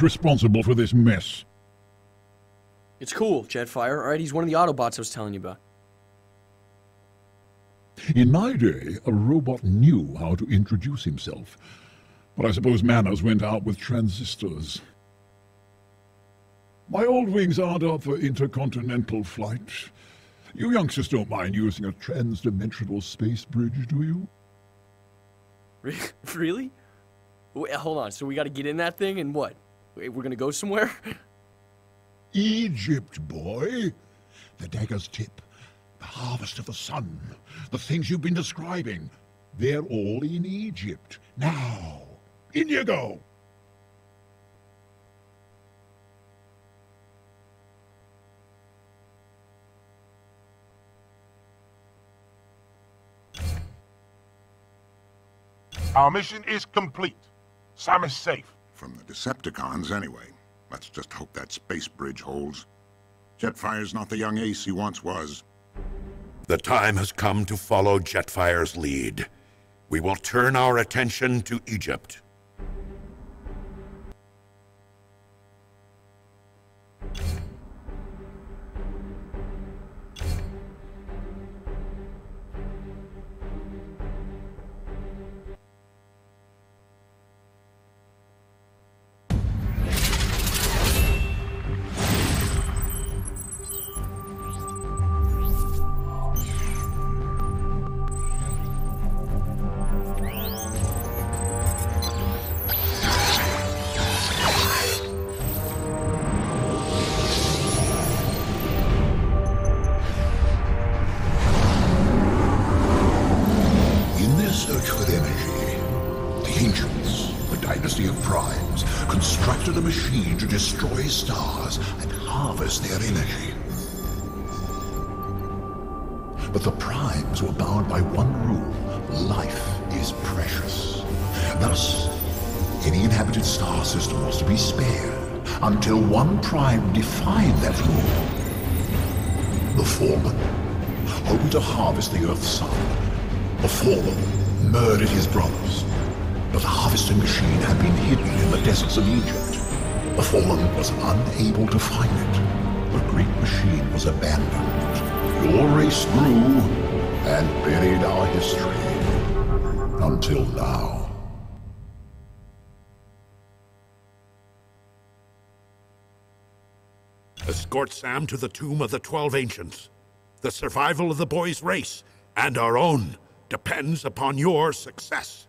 Responsible for this mess? It's cool, Jetfire. Alright, he's one of the Autobots I was telling you about. In my day, a robot knew how to introduce himself. But I suppose manners went out with transistors. My old wings aren't up for intercontinental flight. You youngsters don't mind using a trans-dimensional space bridge, do you? really? Wait, hold on, so we gotta get in that thing and what? Wait, we're gonna go somewhere? Egypt, boy. The dagger's tip. The harvest of the sun. The things you've been describing. They're all in Egypt. Now, in you go. Our mission is complete. Sam is safe. From the Decepticons, anyway. Let's just hope that space bridge holds. Jetfire's not the young ace he once was. The time has come to follow Jetfire's lead. We will turn our attention to Egypt. Search for energy, the ancients, the dynasty of primes, constructed a machine to destroy stars and harvest their energy. But the primes were bound by one rule. Life is precious. Thus, any inhabited star system was to be spared until one prime defied that rule. The Fallen, hoping to harvest the Earth's sun, the Fallen murdered his brothers. But the harvesting machine had been hidden in the deserts of Egypt. The Fallen was unable to find it. The great machine was abandoned. Your race grew and buried our history. Until now. Escort Sam to the tomb of the Twelve Ancients. The survival of the boy's race, and our own, depends upon your success.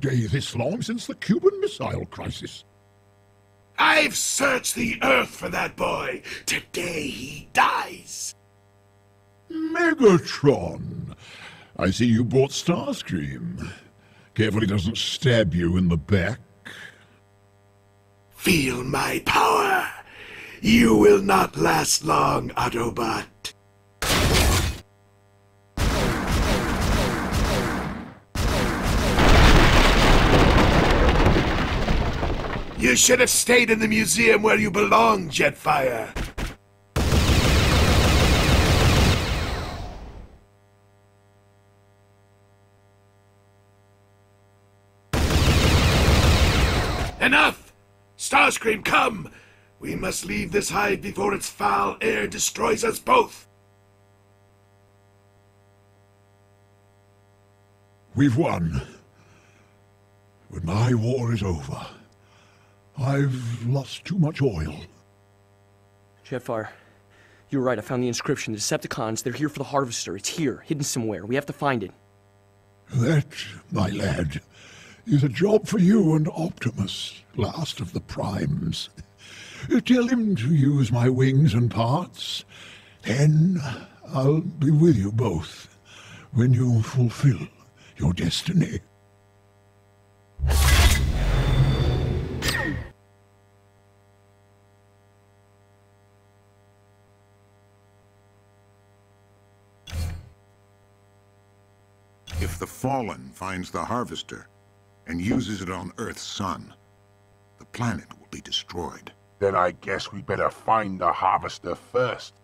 Day this long since the Cuban Missile Crisis. I've searched the Earth for that boy. Today he dies. Megatron! I see you bought Starscream. Careful he doesn't stab you in the back. Feel my power. You will not last long, Autobot. You should have stayed in the museum where you belong, Jetfire. Enough! Starscream, come! We must leave this hive before its foul air destroys us both! We've won. But my war is over. I've lost too much oil. Jetfire, you're right. I found the inscription. The Decepticons, they're here for the Harvester. It's here, hidden somewhere. We have to find it. That, my lad, is a job for you and Optimus, last of the Primes. Tell him to use my wings and parts. Then I'll be with you both when you fulfill your destiny. The Fallen finds the Harvester and uses it on Earth's sun, the planet will be destroyed. Then I guess we better find the Harvester first.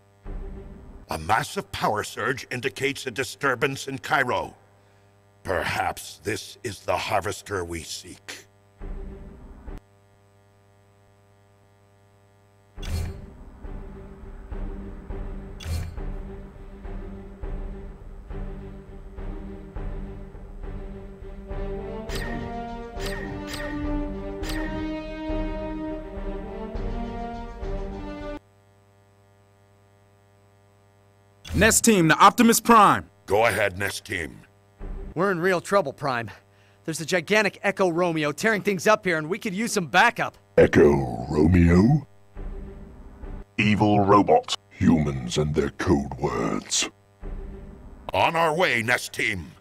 A massive power surge indicates a disturbance in Cairo. Perhaps this is the Harvester we seek. Nest team, the Optimus Prime. Go ahead, Nest team. We're in real trouble, Prime. There's a gigantic Echo Romeo tearing things up here, and we could use some backup. Echo Romeo? Evil robots. Humans and their code words. On our way, Nest team.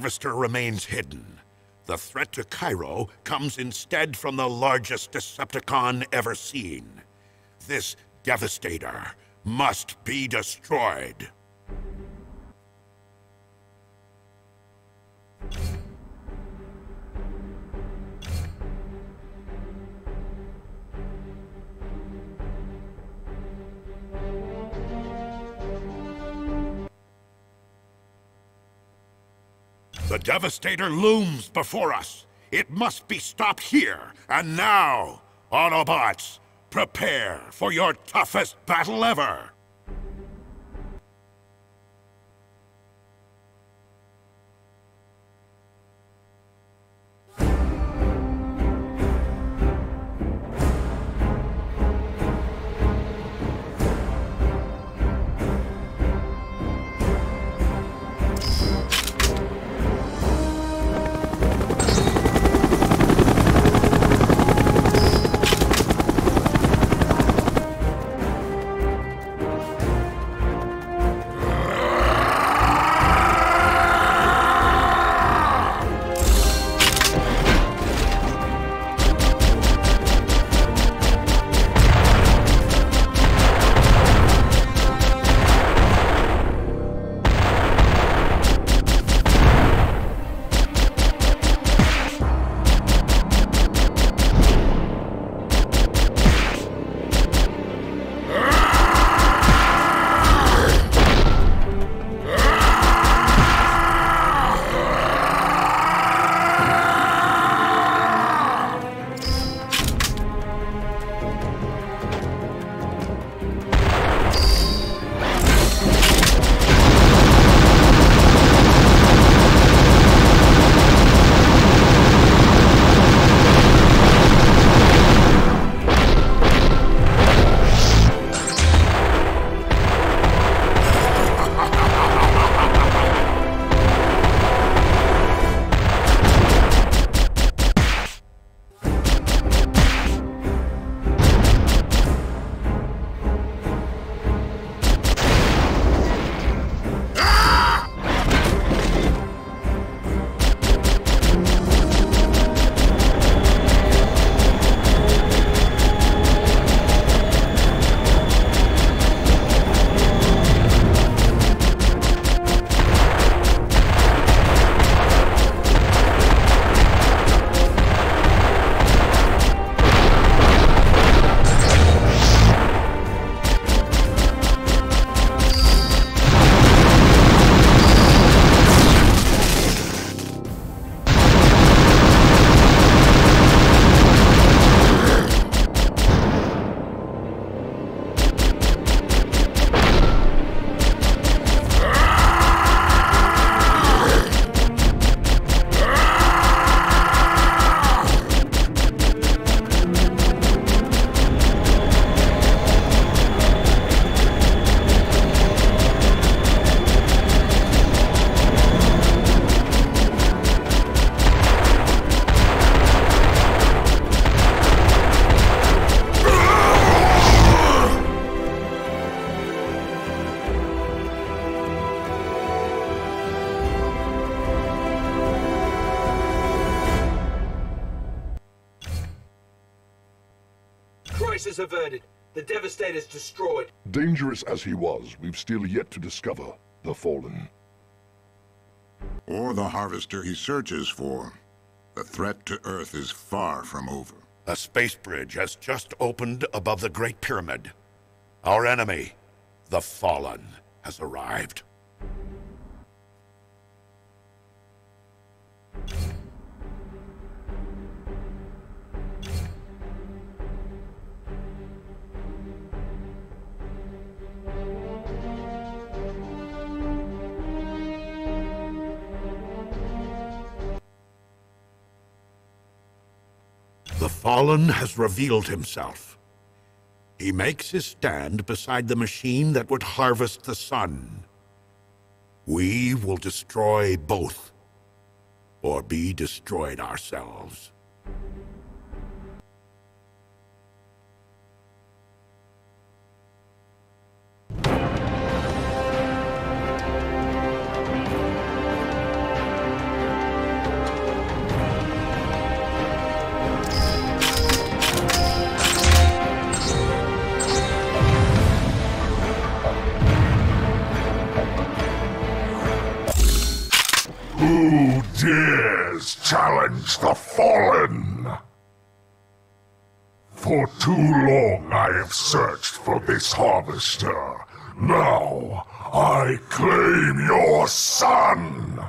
Harvester remains hidden. The threat to Cairo comes instead from the largest Decepticon ever seen. This Devastator must be destroyed. Devastator looms before us. It must be stopped here and now. Autobots, prepare for your toughest battle ever. Crisis averted. The Devastator's destroyed. Dangerous as he was, we've still yet to discover the Fallen. Or the Harvester he searches for. The threat to Earth is far from over. A space bridge has just opened above the Great Pyramid. Our enemy, the Fallen, has arrived. Fallen has revealed himself. He makes his stand beside the machine that would harvest the sun. We will destroy both, or be destroyed ourselves. Decepticons, the Fallen! For too long I have searched for this harvester. Now, I claim your sun!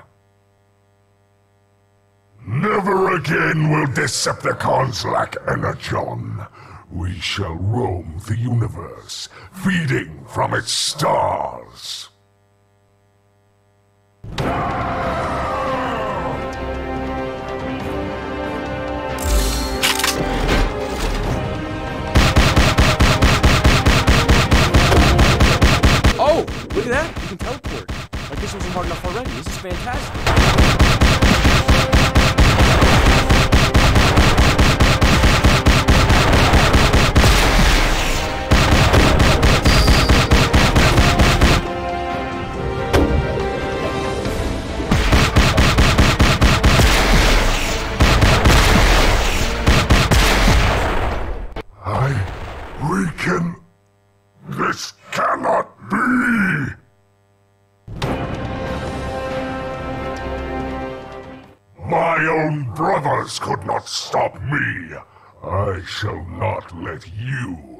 Never again will Decepticons lack energon. We shall roam the universe, feeding from its stars. Look at that. You can teleport. Like this wasn't hard enough already. This is fantastic. Could not stop me. I shall not let you.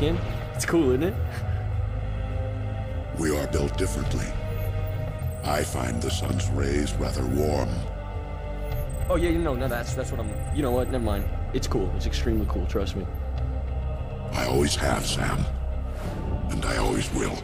Skin? It's cool, isn't it? We are built differently. I find the sun's rays rather warm. Oh yeah, no, no, that's that's what I'm. You know what? Never mind. It's cool. It's extremely cool. Trust me. I always have, Sam. And I always will.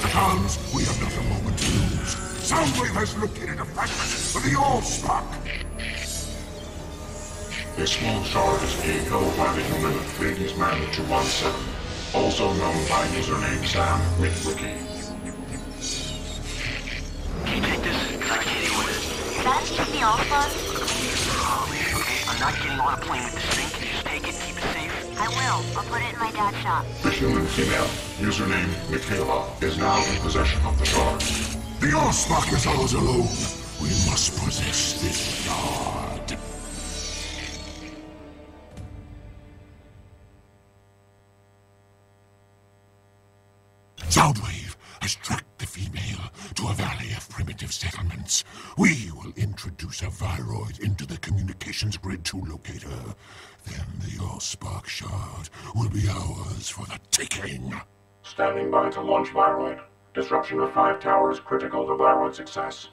Decepticons, we have not a moment to lose. Soundwave has located a fragment of the Allspark. This small shard is being held by the human Ladies Man 217, also known by username Sam Witwicky. Can you take this? Cause I can't with it. That's just the Allspark? Okay, I'm not getting on a plane with this thing. Can you just take it, keep it safe? I will. I'll put it in my dad's shop. The human female, username Mikaela, is now in possession of the shard. The Allspark is ours alone. We must possess this shard. Soundwave has tracked settlements. We will introduce a viroid into the communications grid to locate her. Then the Allspark shard will be ours for the taking. Standing by to launch Viroid. Disruption of five towers critical to Viroid success.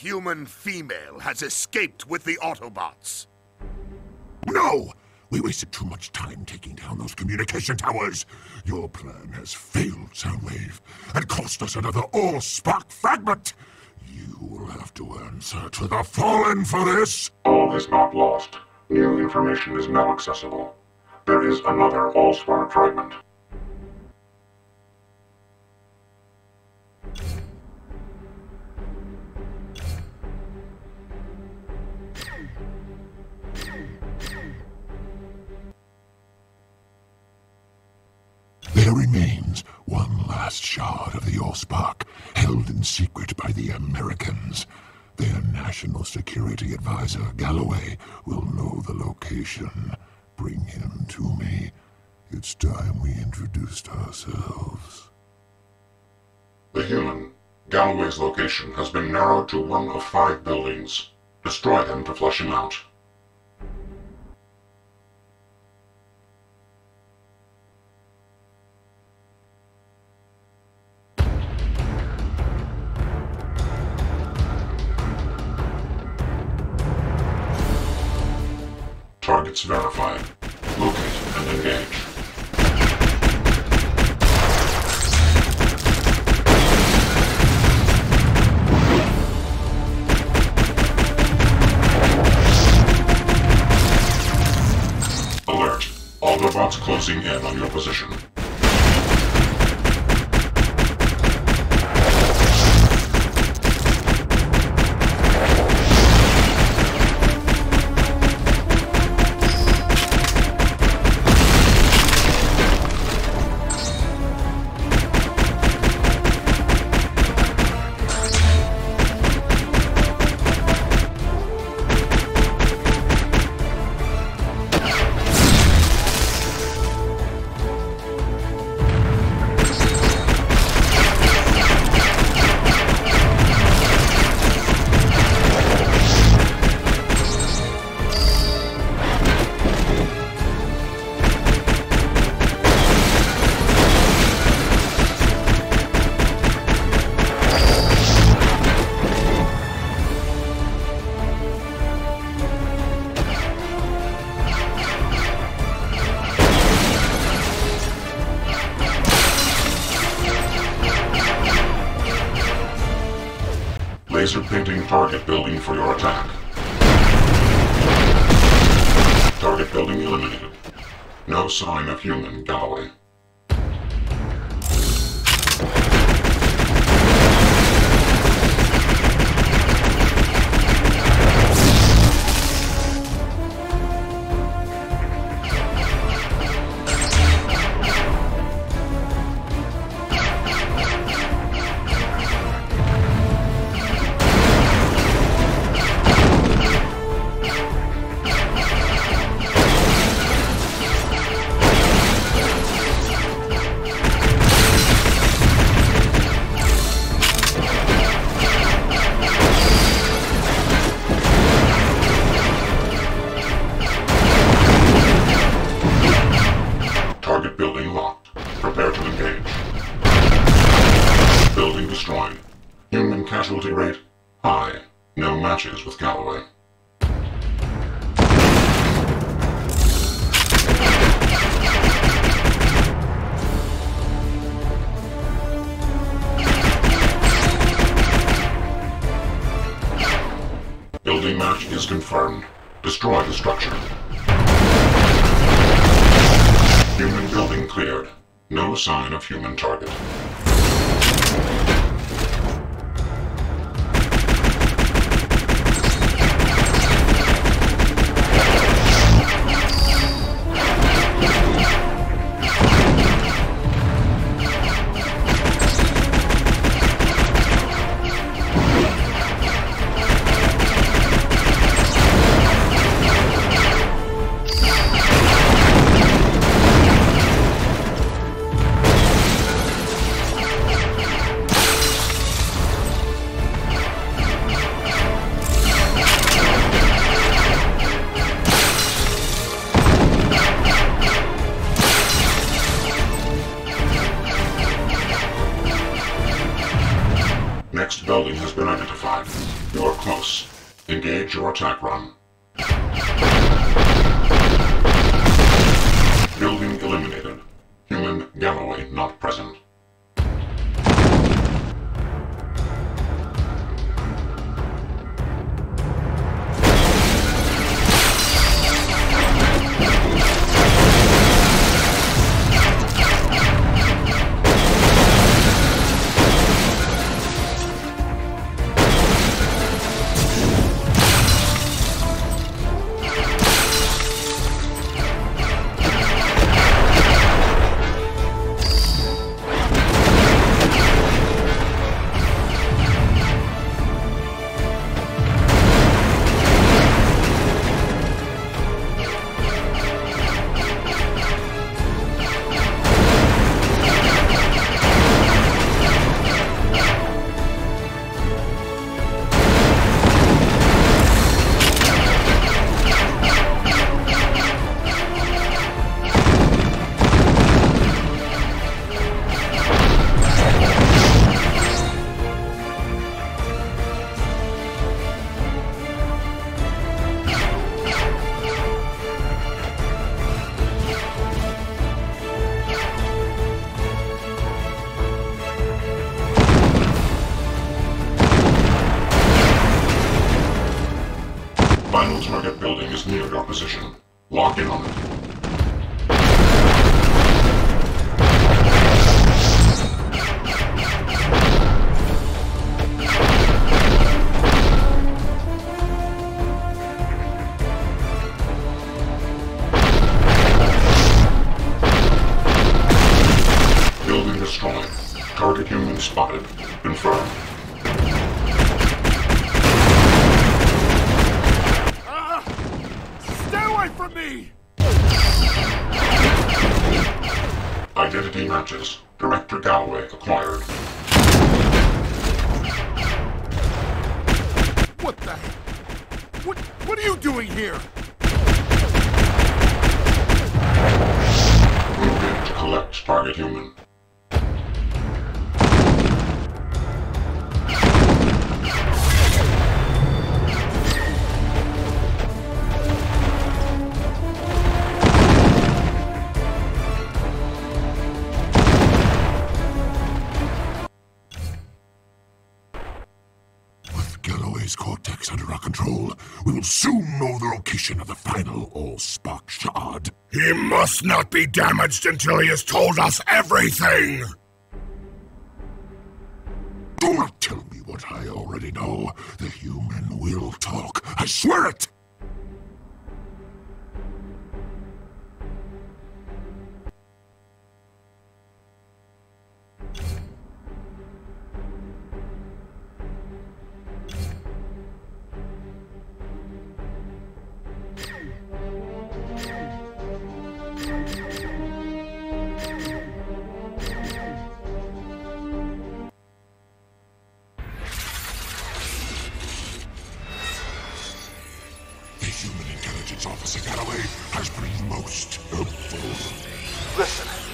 Human female has escaped with the Autobots. No! We wasted too much time taking down those communication towers. Your plan has failed, Soundwave, and cost us another All-Spark fragment. You will have to answer to the Fallen for this. All is not lost. New information is now accessible. There is another Allspark fragment. There remains one last shard of the Allspark, held in secret by the Americans. Their national security advisor, Galloway, will know the location. Bring him to me. It's time we introduced ourselves. The human, Galloway's location has been narrowed to one of five buildings. Destroy them to flush him out. Targets verified. Locate and engage. Alert. Autobots closing in on your position. Identity. Director Galloway acquired. What the? What? What are you doing here? Move in to collect target human. Of the final Allspark shard. He must not be damaged until he has told us everything! Do not tell me what I already know. The human will talk. I swear it!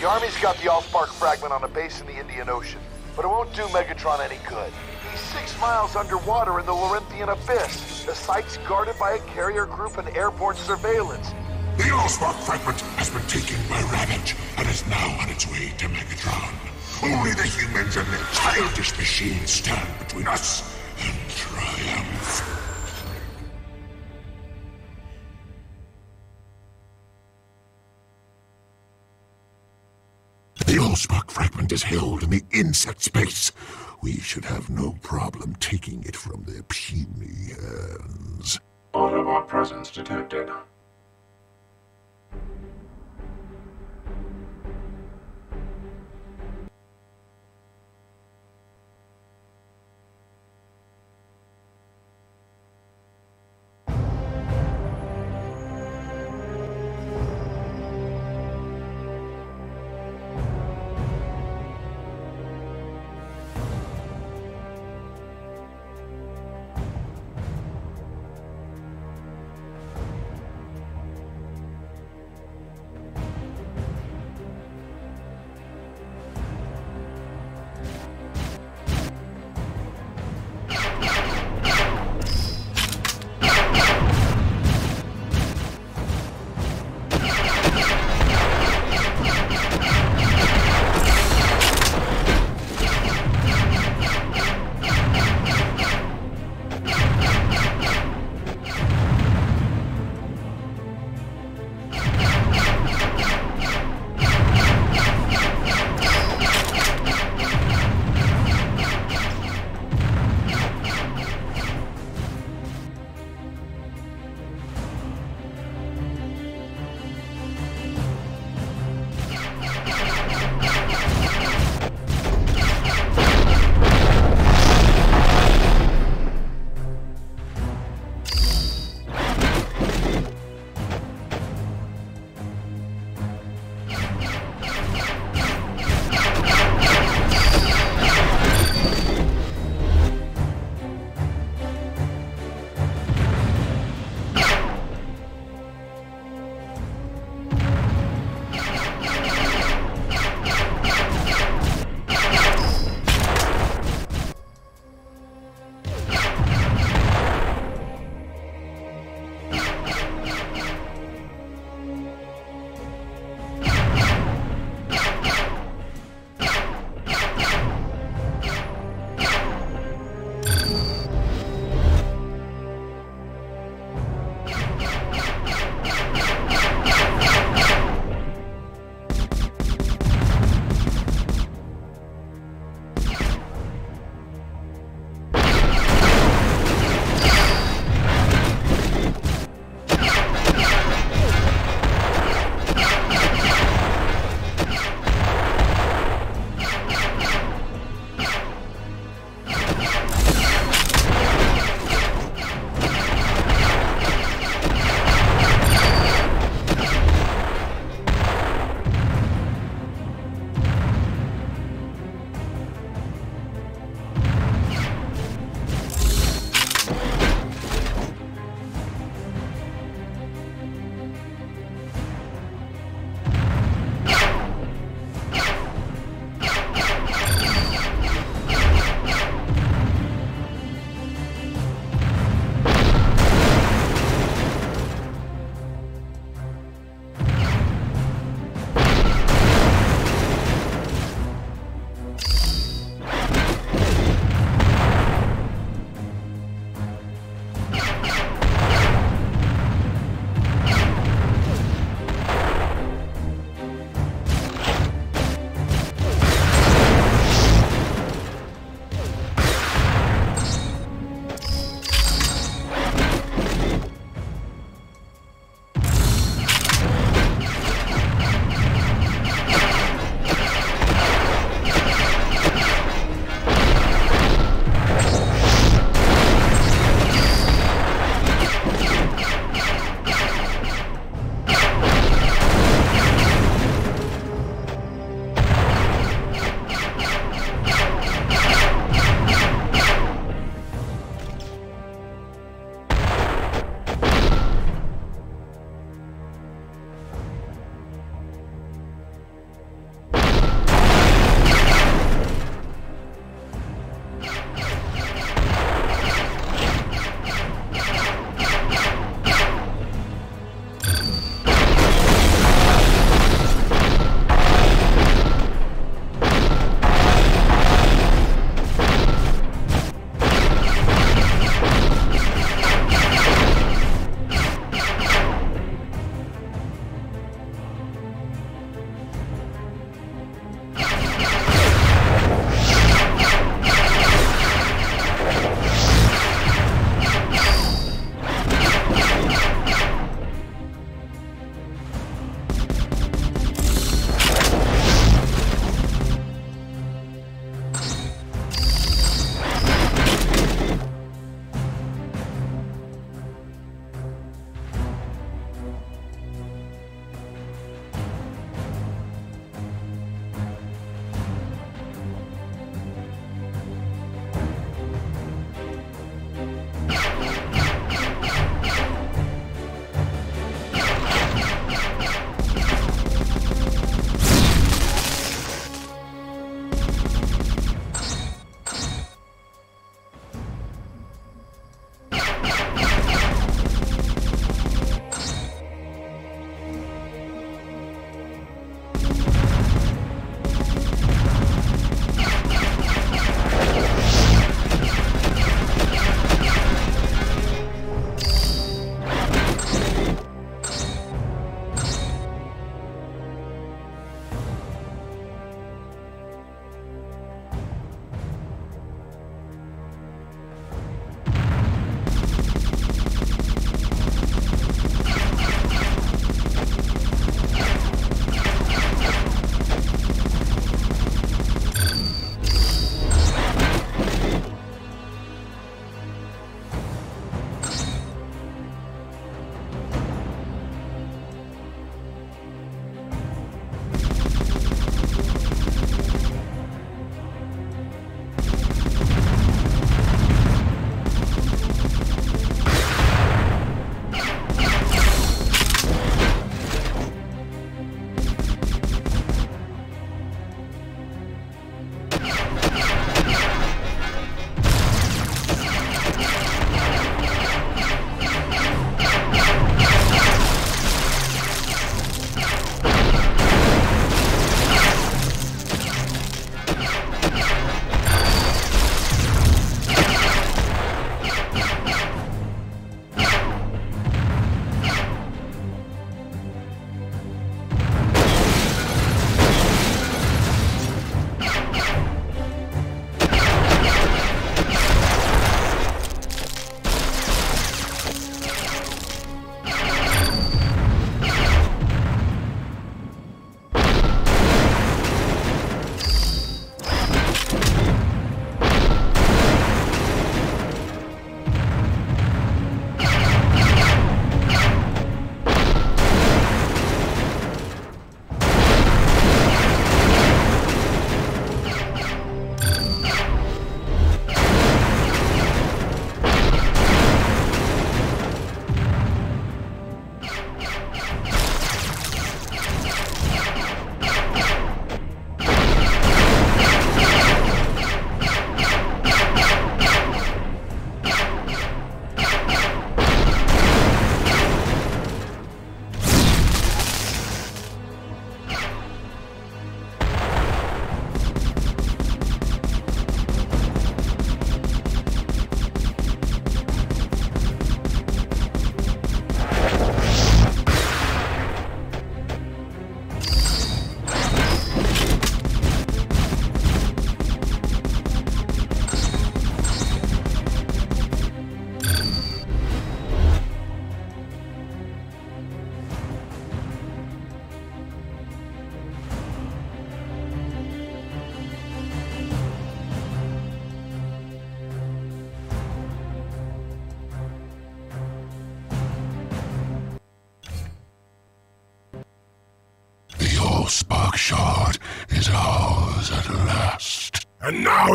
The Army's got the Allspark fragment on a base in the Indian Ocean, but it won't do Megatron any good. He's six miles underwater in the Laurentian Abyss. The site's guarded by a carrier group and airborne surveillance. The Allspark fragment has been taken by Ravage and is now on its way to Megatron. Only the humans and their childish machines stand between us and triumph. The Allspark fragment is held in the insect space. We should have no problem taking it from their puny hands. Autobot presence detected.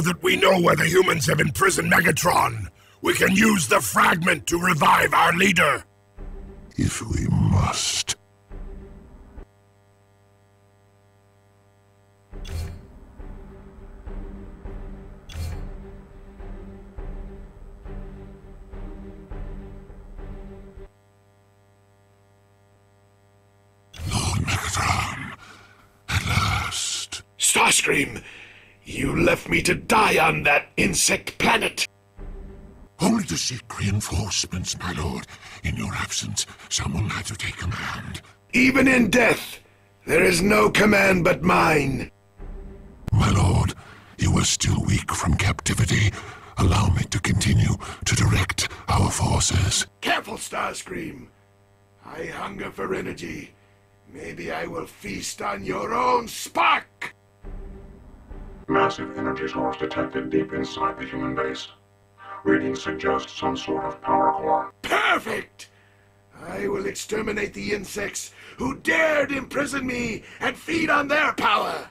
That we know where the humans have imprisoned Megatron, we can use the fragment to revive our leader. Reinforcements, my lord. In your absence, someone had to take command. Even in death, there is no command but mine. My lord, you are still weak from captivity. Allow me to continue to direct our forces. Careful, Starscream. I hunger for energy. Maybe I will feast on your own spark! Massive energy source detected deep inside the human base. Readings suggest some sort of power core. Perfect! I will exterminate the insects who dared imprison me and feed on their power!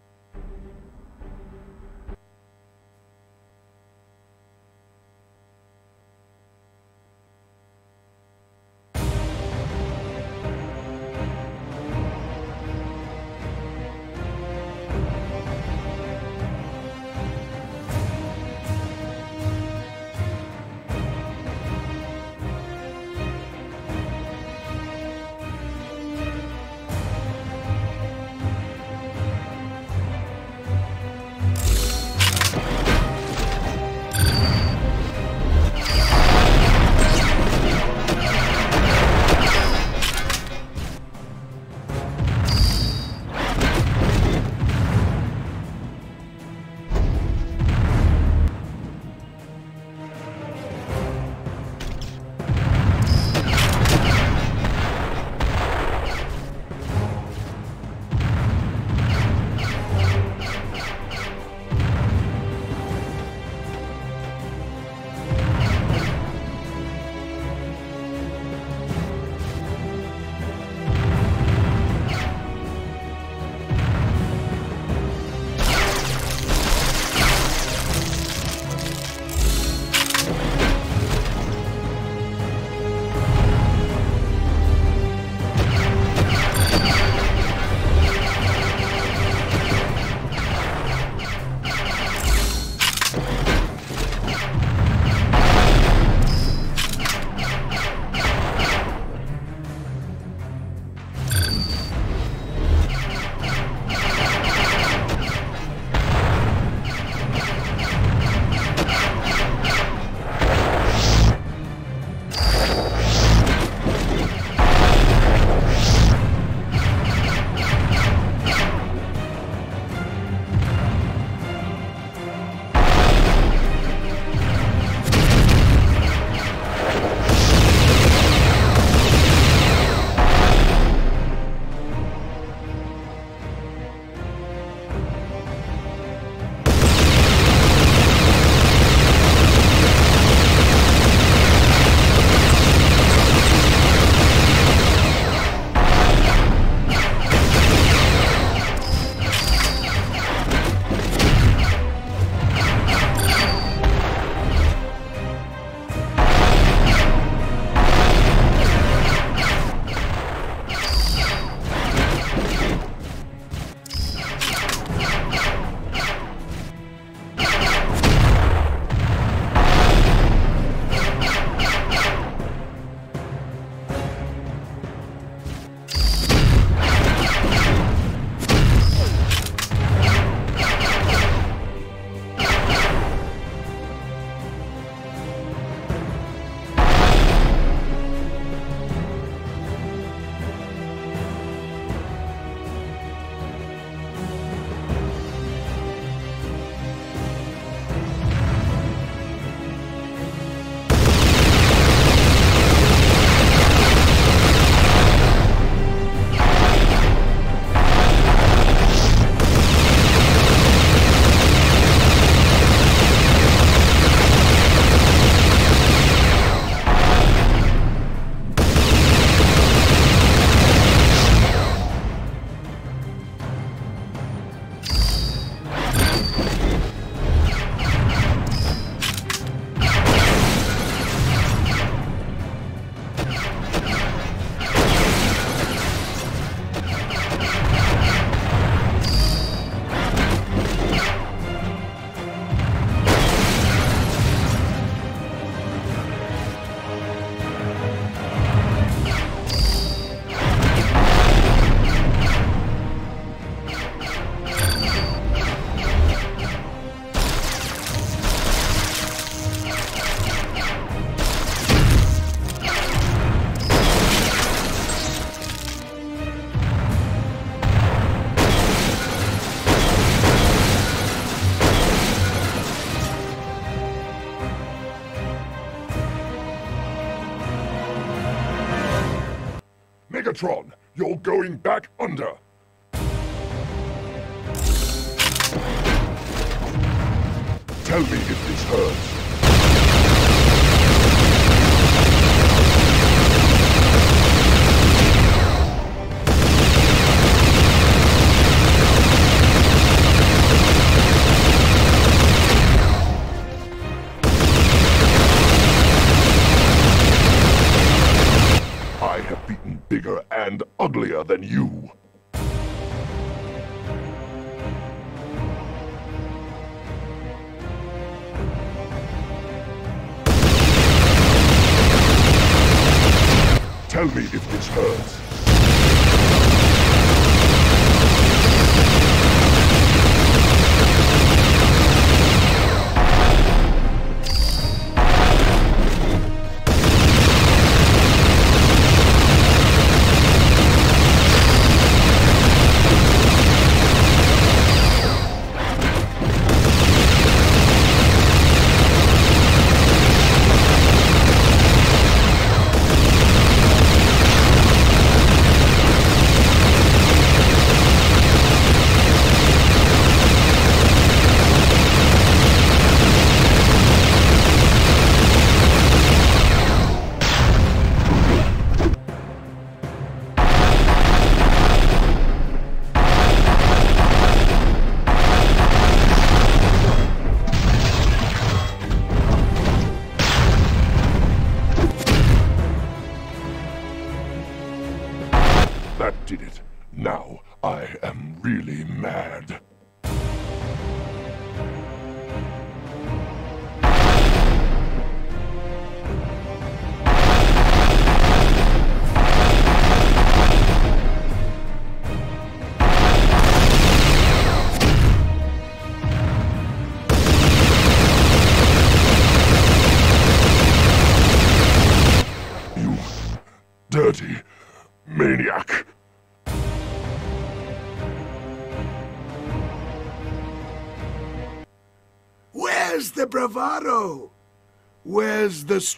Going back under.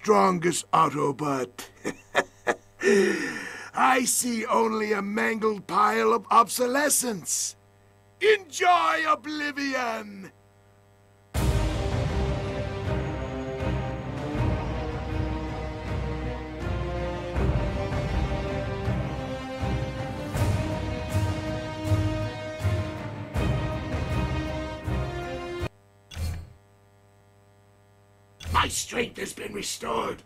Strongest Autobot? I see only a mangled pile of obsolescence. Enjoy oblivion! Been restored.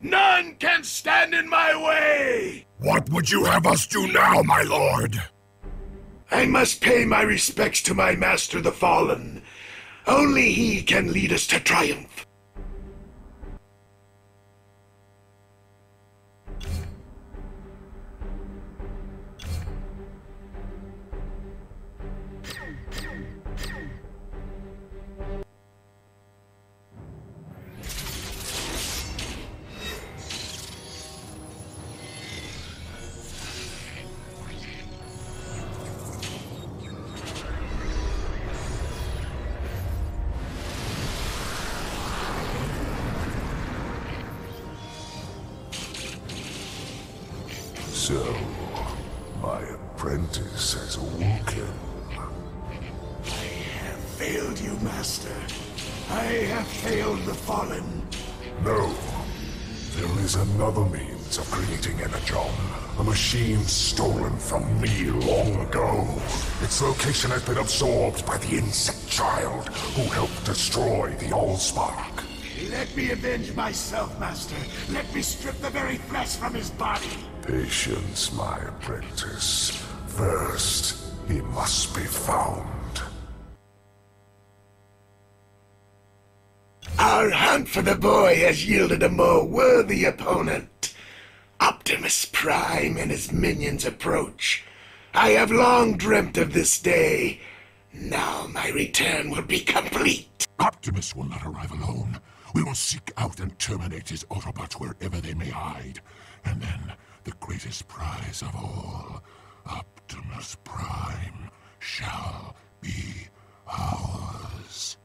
None can stand in my way! What would you have us do now, my lord? I must pay my respects to my master, the Fallen. Only he can lead us to triumph. By the insect child who helped destroy the Allspark. Let me avenge myself, Master. Let me strip the very flesh from his body. Patience, my apprentice. First, he must be found. Our hunt for the boy has yielded a more worthy opponent. Optimus Prime and his minions approach. I have long dreamt of this day. Now my return will be complete. Optimus will not arrive alone. We will seek out and terminate his Autobots wherever they may hide. And then, the greatest prize of all, Optimus Prime, shall be ours.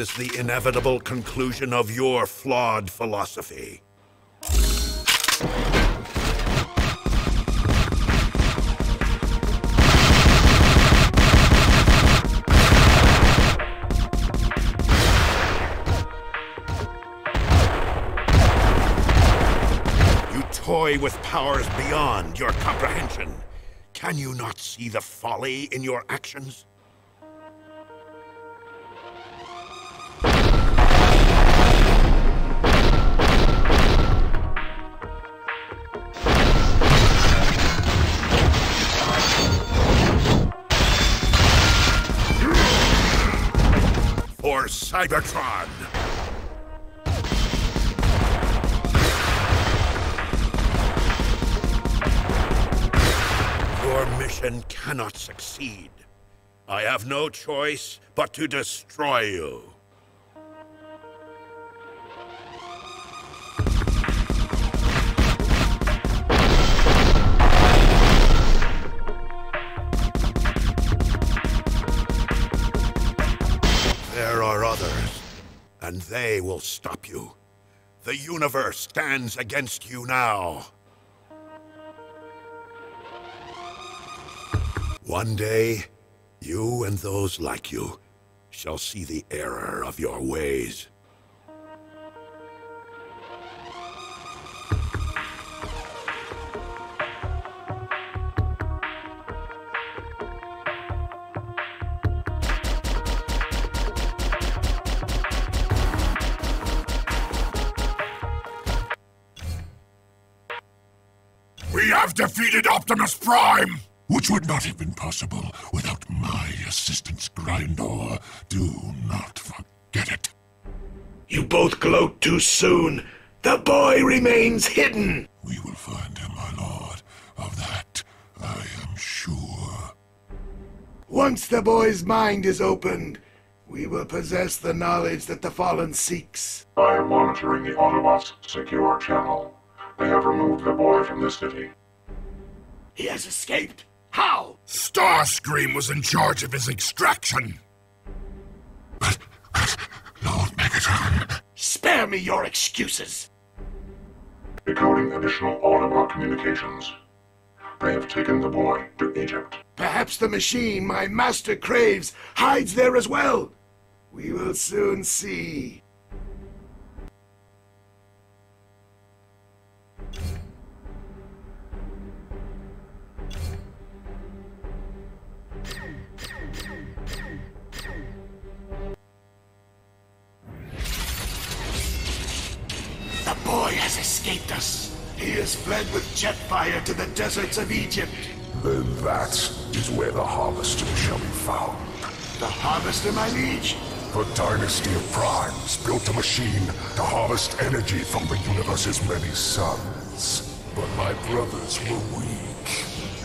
Is the inevitable conclusion of your flawed philosophy. You toy with powers beyond your comprehension. Can you not see the folly in your actions? Cybertron! Your mission cannot succeed. I have no choice but to destroy you. The universe stands against you now. One day, you and those like you shall see the error of your ways. Defeated Optimus Prime! Which would not have been possible without my assistance, Grindor. Do not forget it. You both gloat too soon. The boy remains hidden. We will find him, my lord. Of that, I am sure. Once the boy's mind is opened, we will possess the knowledge that the Fallen seeks. I am monitoring the Autobots' secure channel. They have removed the boy from the city. He has escaped? How? Starscream was in charge of his extraction. But, Lord Megatron. Spare me your excuses. Decoding additional Autobot communications. They have taken the boy to Egypt. Perhaps the machine my master craves hides there as well. We will soon see. Boy has escaped us. He has fled with jetfire to the deserts of Egypt. Then that is where the Harvester shall be found. The Harvester, my liege? The Dynasty of Primes built a machine to harvest energy from the universe's many suns. But my brothers were weak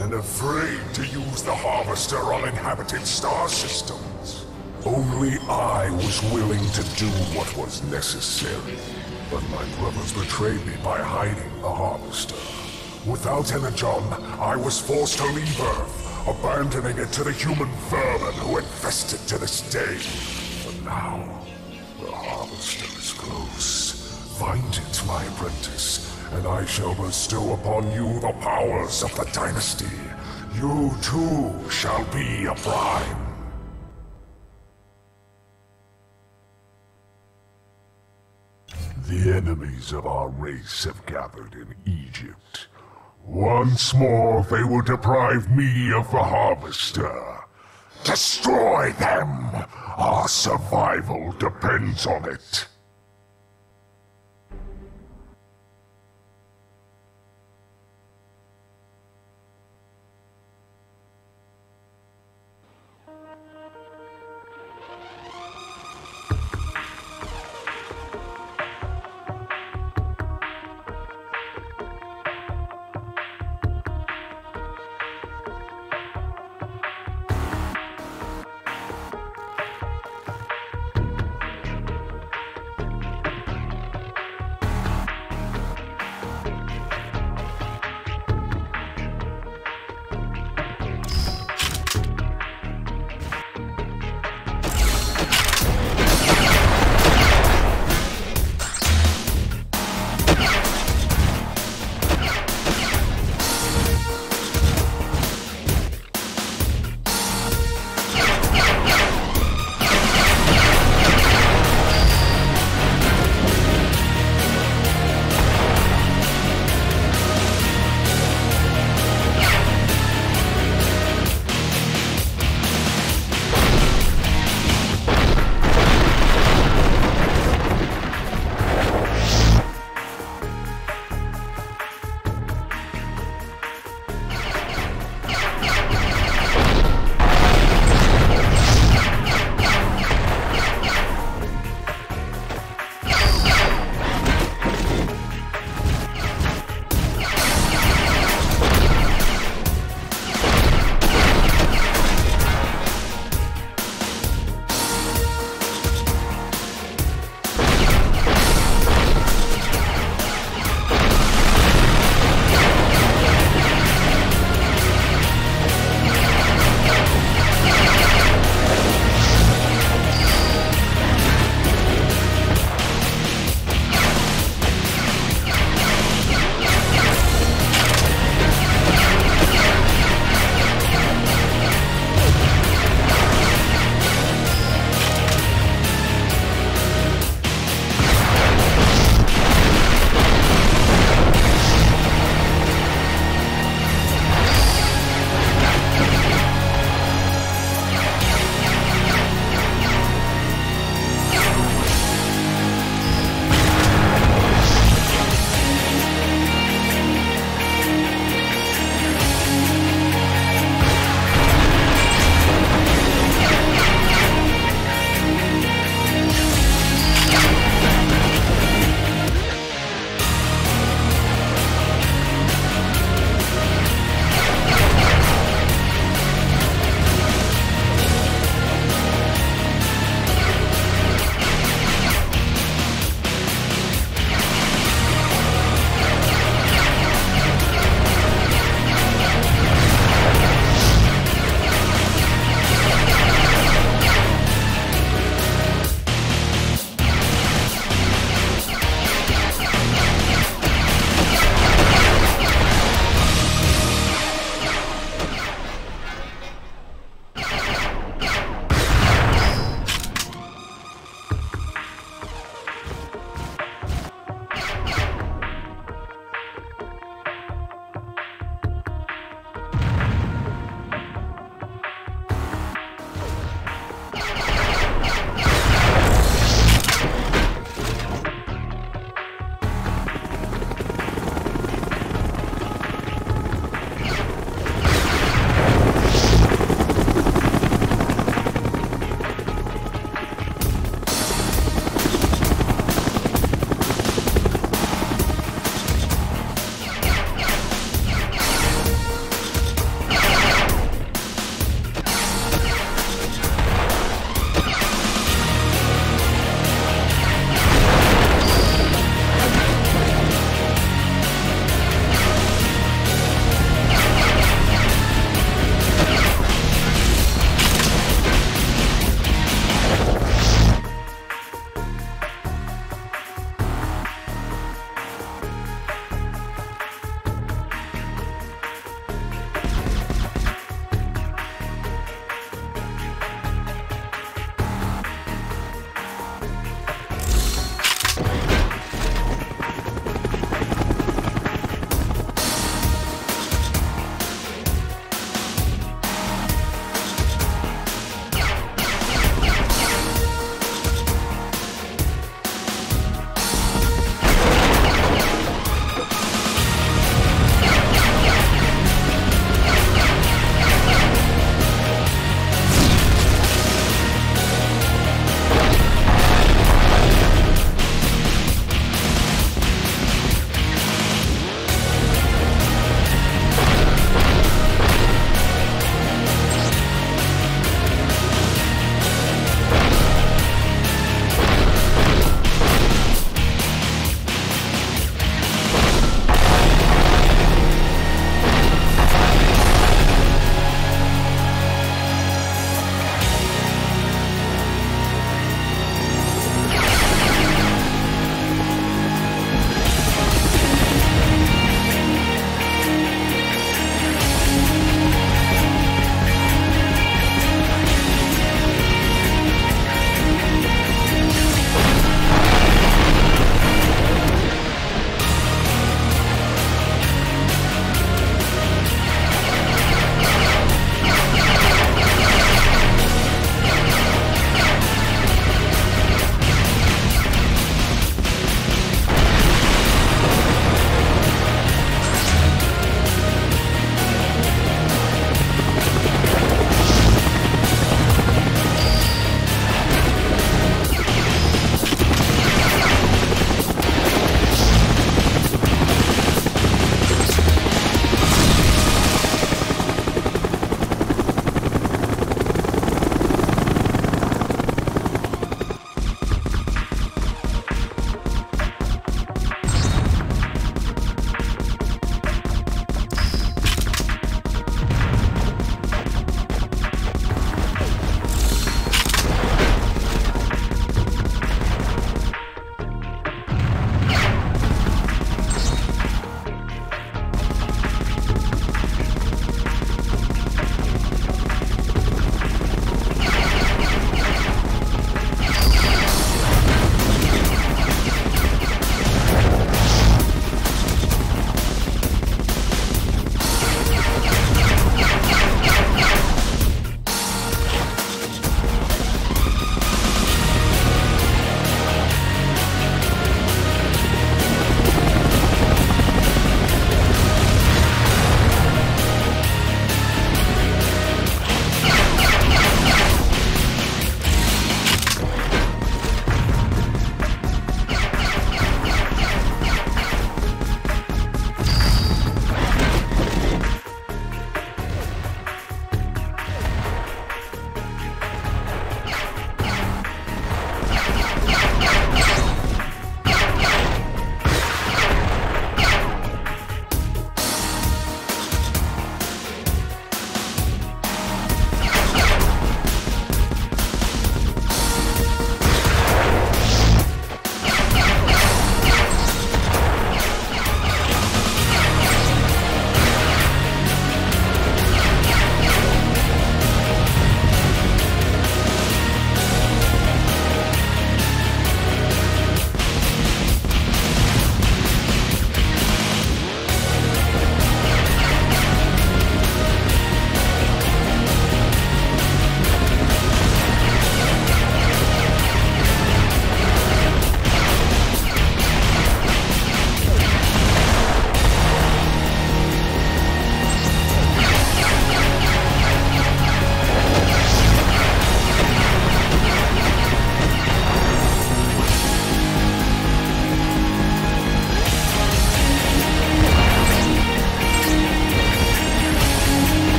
and afraid to use the Harvester on inhabited star systems. Only I was willing to do what was necessary. But my brothers betrayed me by hiding the Harvester. Without Energon, I was forced to leave Earth, abandoning it to the human vermin who infest it to this day. But now, the Harvester is close. Find it, my apprentice, and I shall bestow upon you the powers of the Dynasty. You too shall be a Prime. The enemies of our race have gathered in Egypt. Once more, they will deprive me of the Harvester. Destroy them! Our survival depends on it.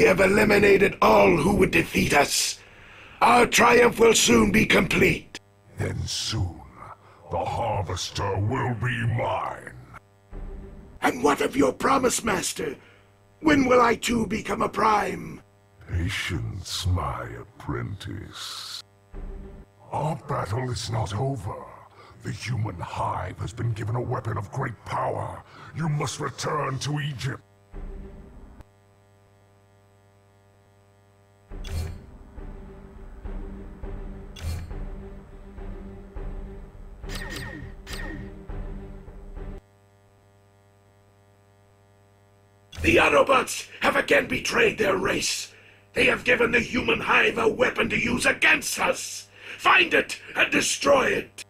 Have eliminated all who would defeat us. Our triumph will soon be complete. Then soon, the Harvester will be mine. And what of your promise, Master? When will I too become a Prime? Patience, my apprentice. Our battle is not over. The human hive has been given a weapon of great power. You must return to Egypt. The Autobots have again betrayed their race. They have given the human hive a weapon to use against us. Find it and destroy it.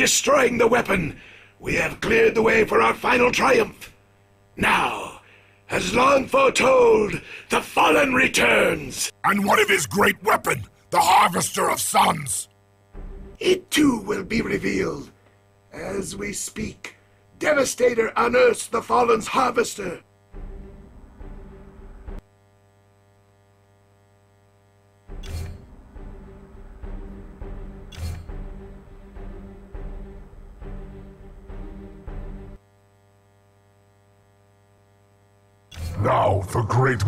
Destroying the weapon, we have cleared the way for our final triumph. Now, as long foretold, the Fallen returns. And what of his great weapon, the Harvester of Suns? It too will be revealed. As we speak, Devastator unearths the Fallen's Harvester.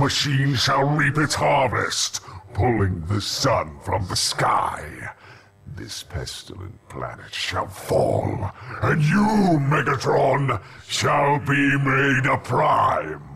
Machine shall reap its harvest, pulling the sun from the sky. This pestilent planet shall fall, and you, Megatron, shall be made a prime.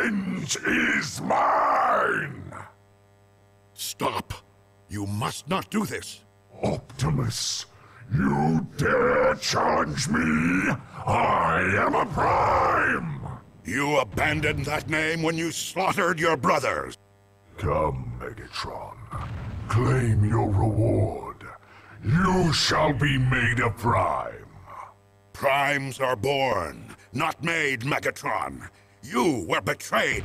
Revenge is mine! Stop! You must not do this! Optimus, you dare challenge me? I am a Prime! You abandoned that name when you slaughtered your brothers! Come, Megatron. Claim your reward. You shall be made a Prime. Primes are born, not made, Megatron. You were betrayed.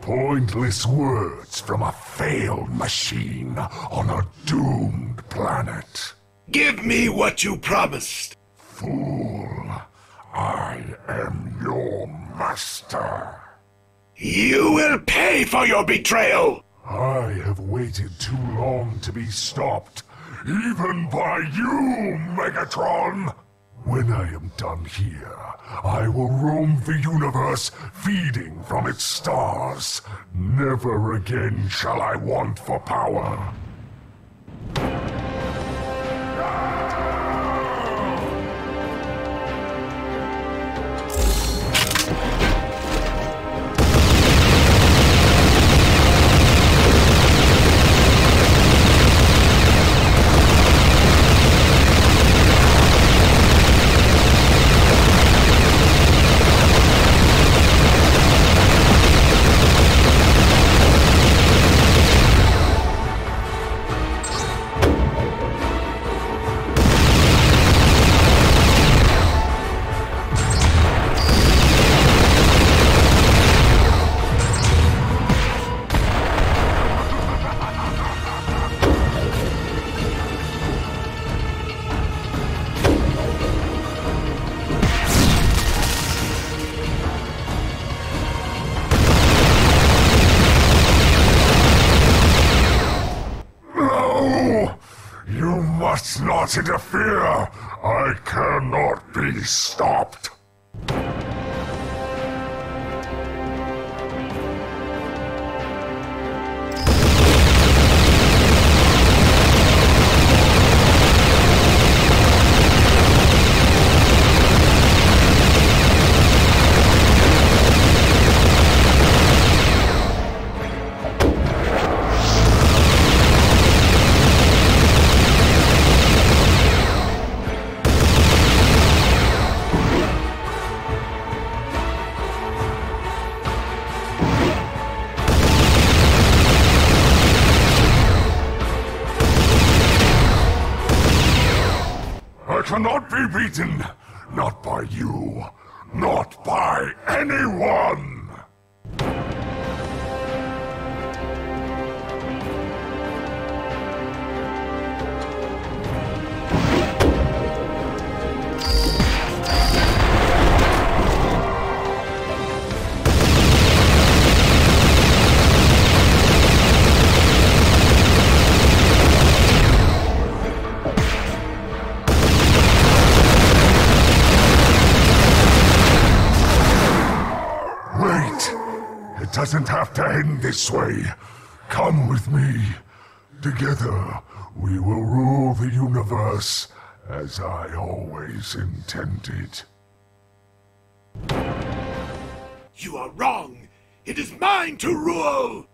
Pointless words from a failed machine on a doomed planet. Give me what you promised. Fool, I am your master. You will pay for your betrayal! I have waited too long to be stopped, even by you, Megatron! When I am done here, I will roam the universe, feeding from its stars. Never again shall I want for power. Must not this way. Come with me. Together, we will rule the universe as I always intended. You are wrong. It is mine to rule.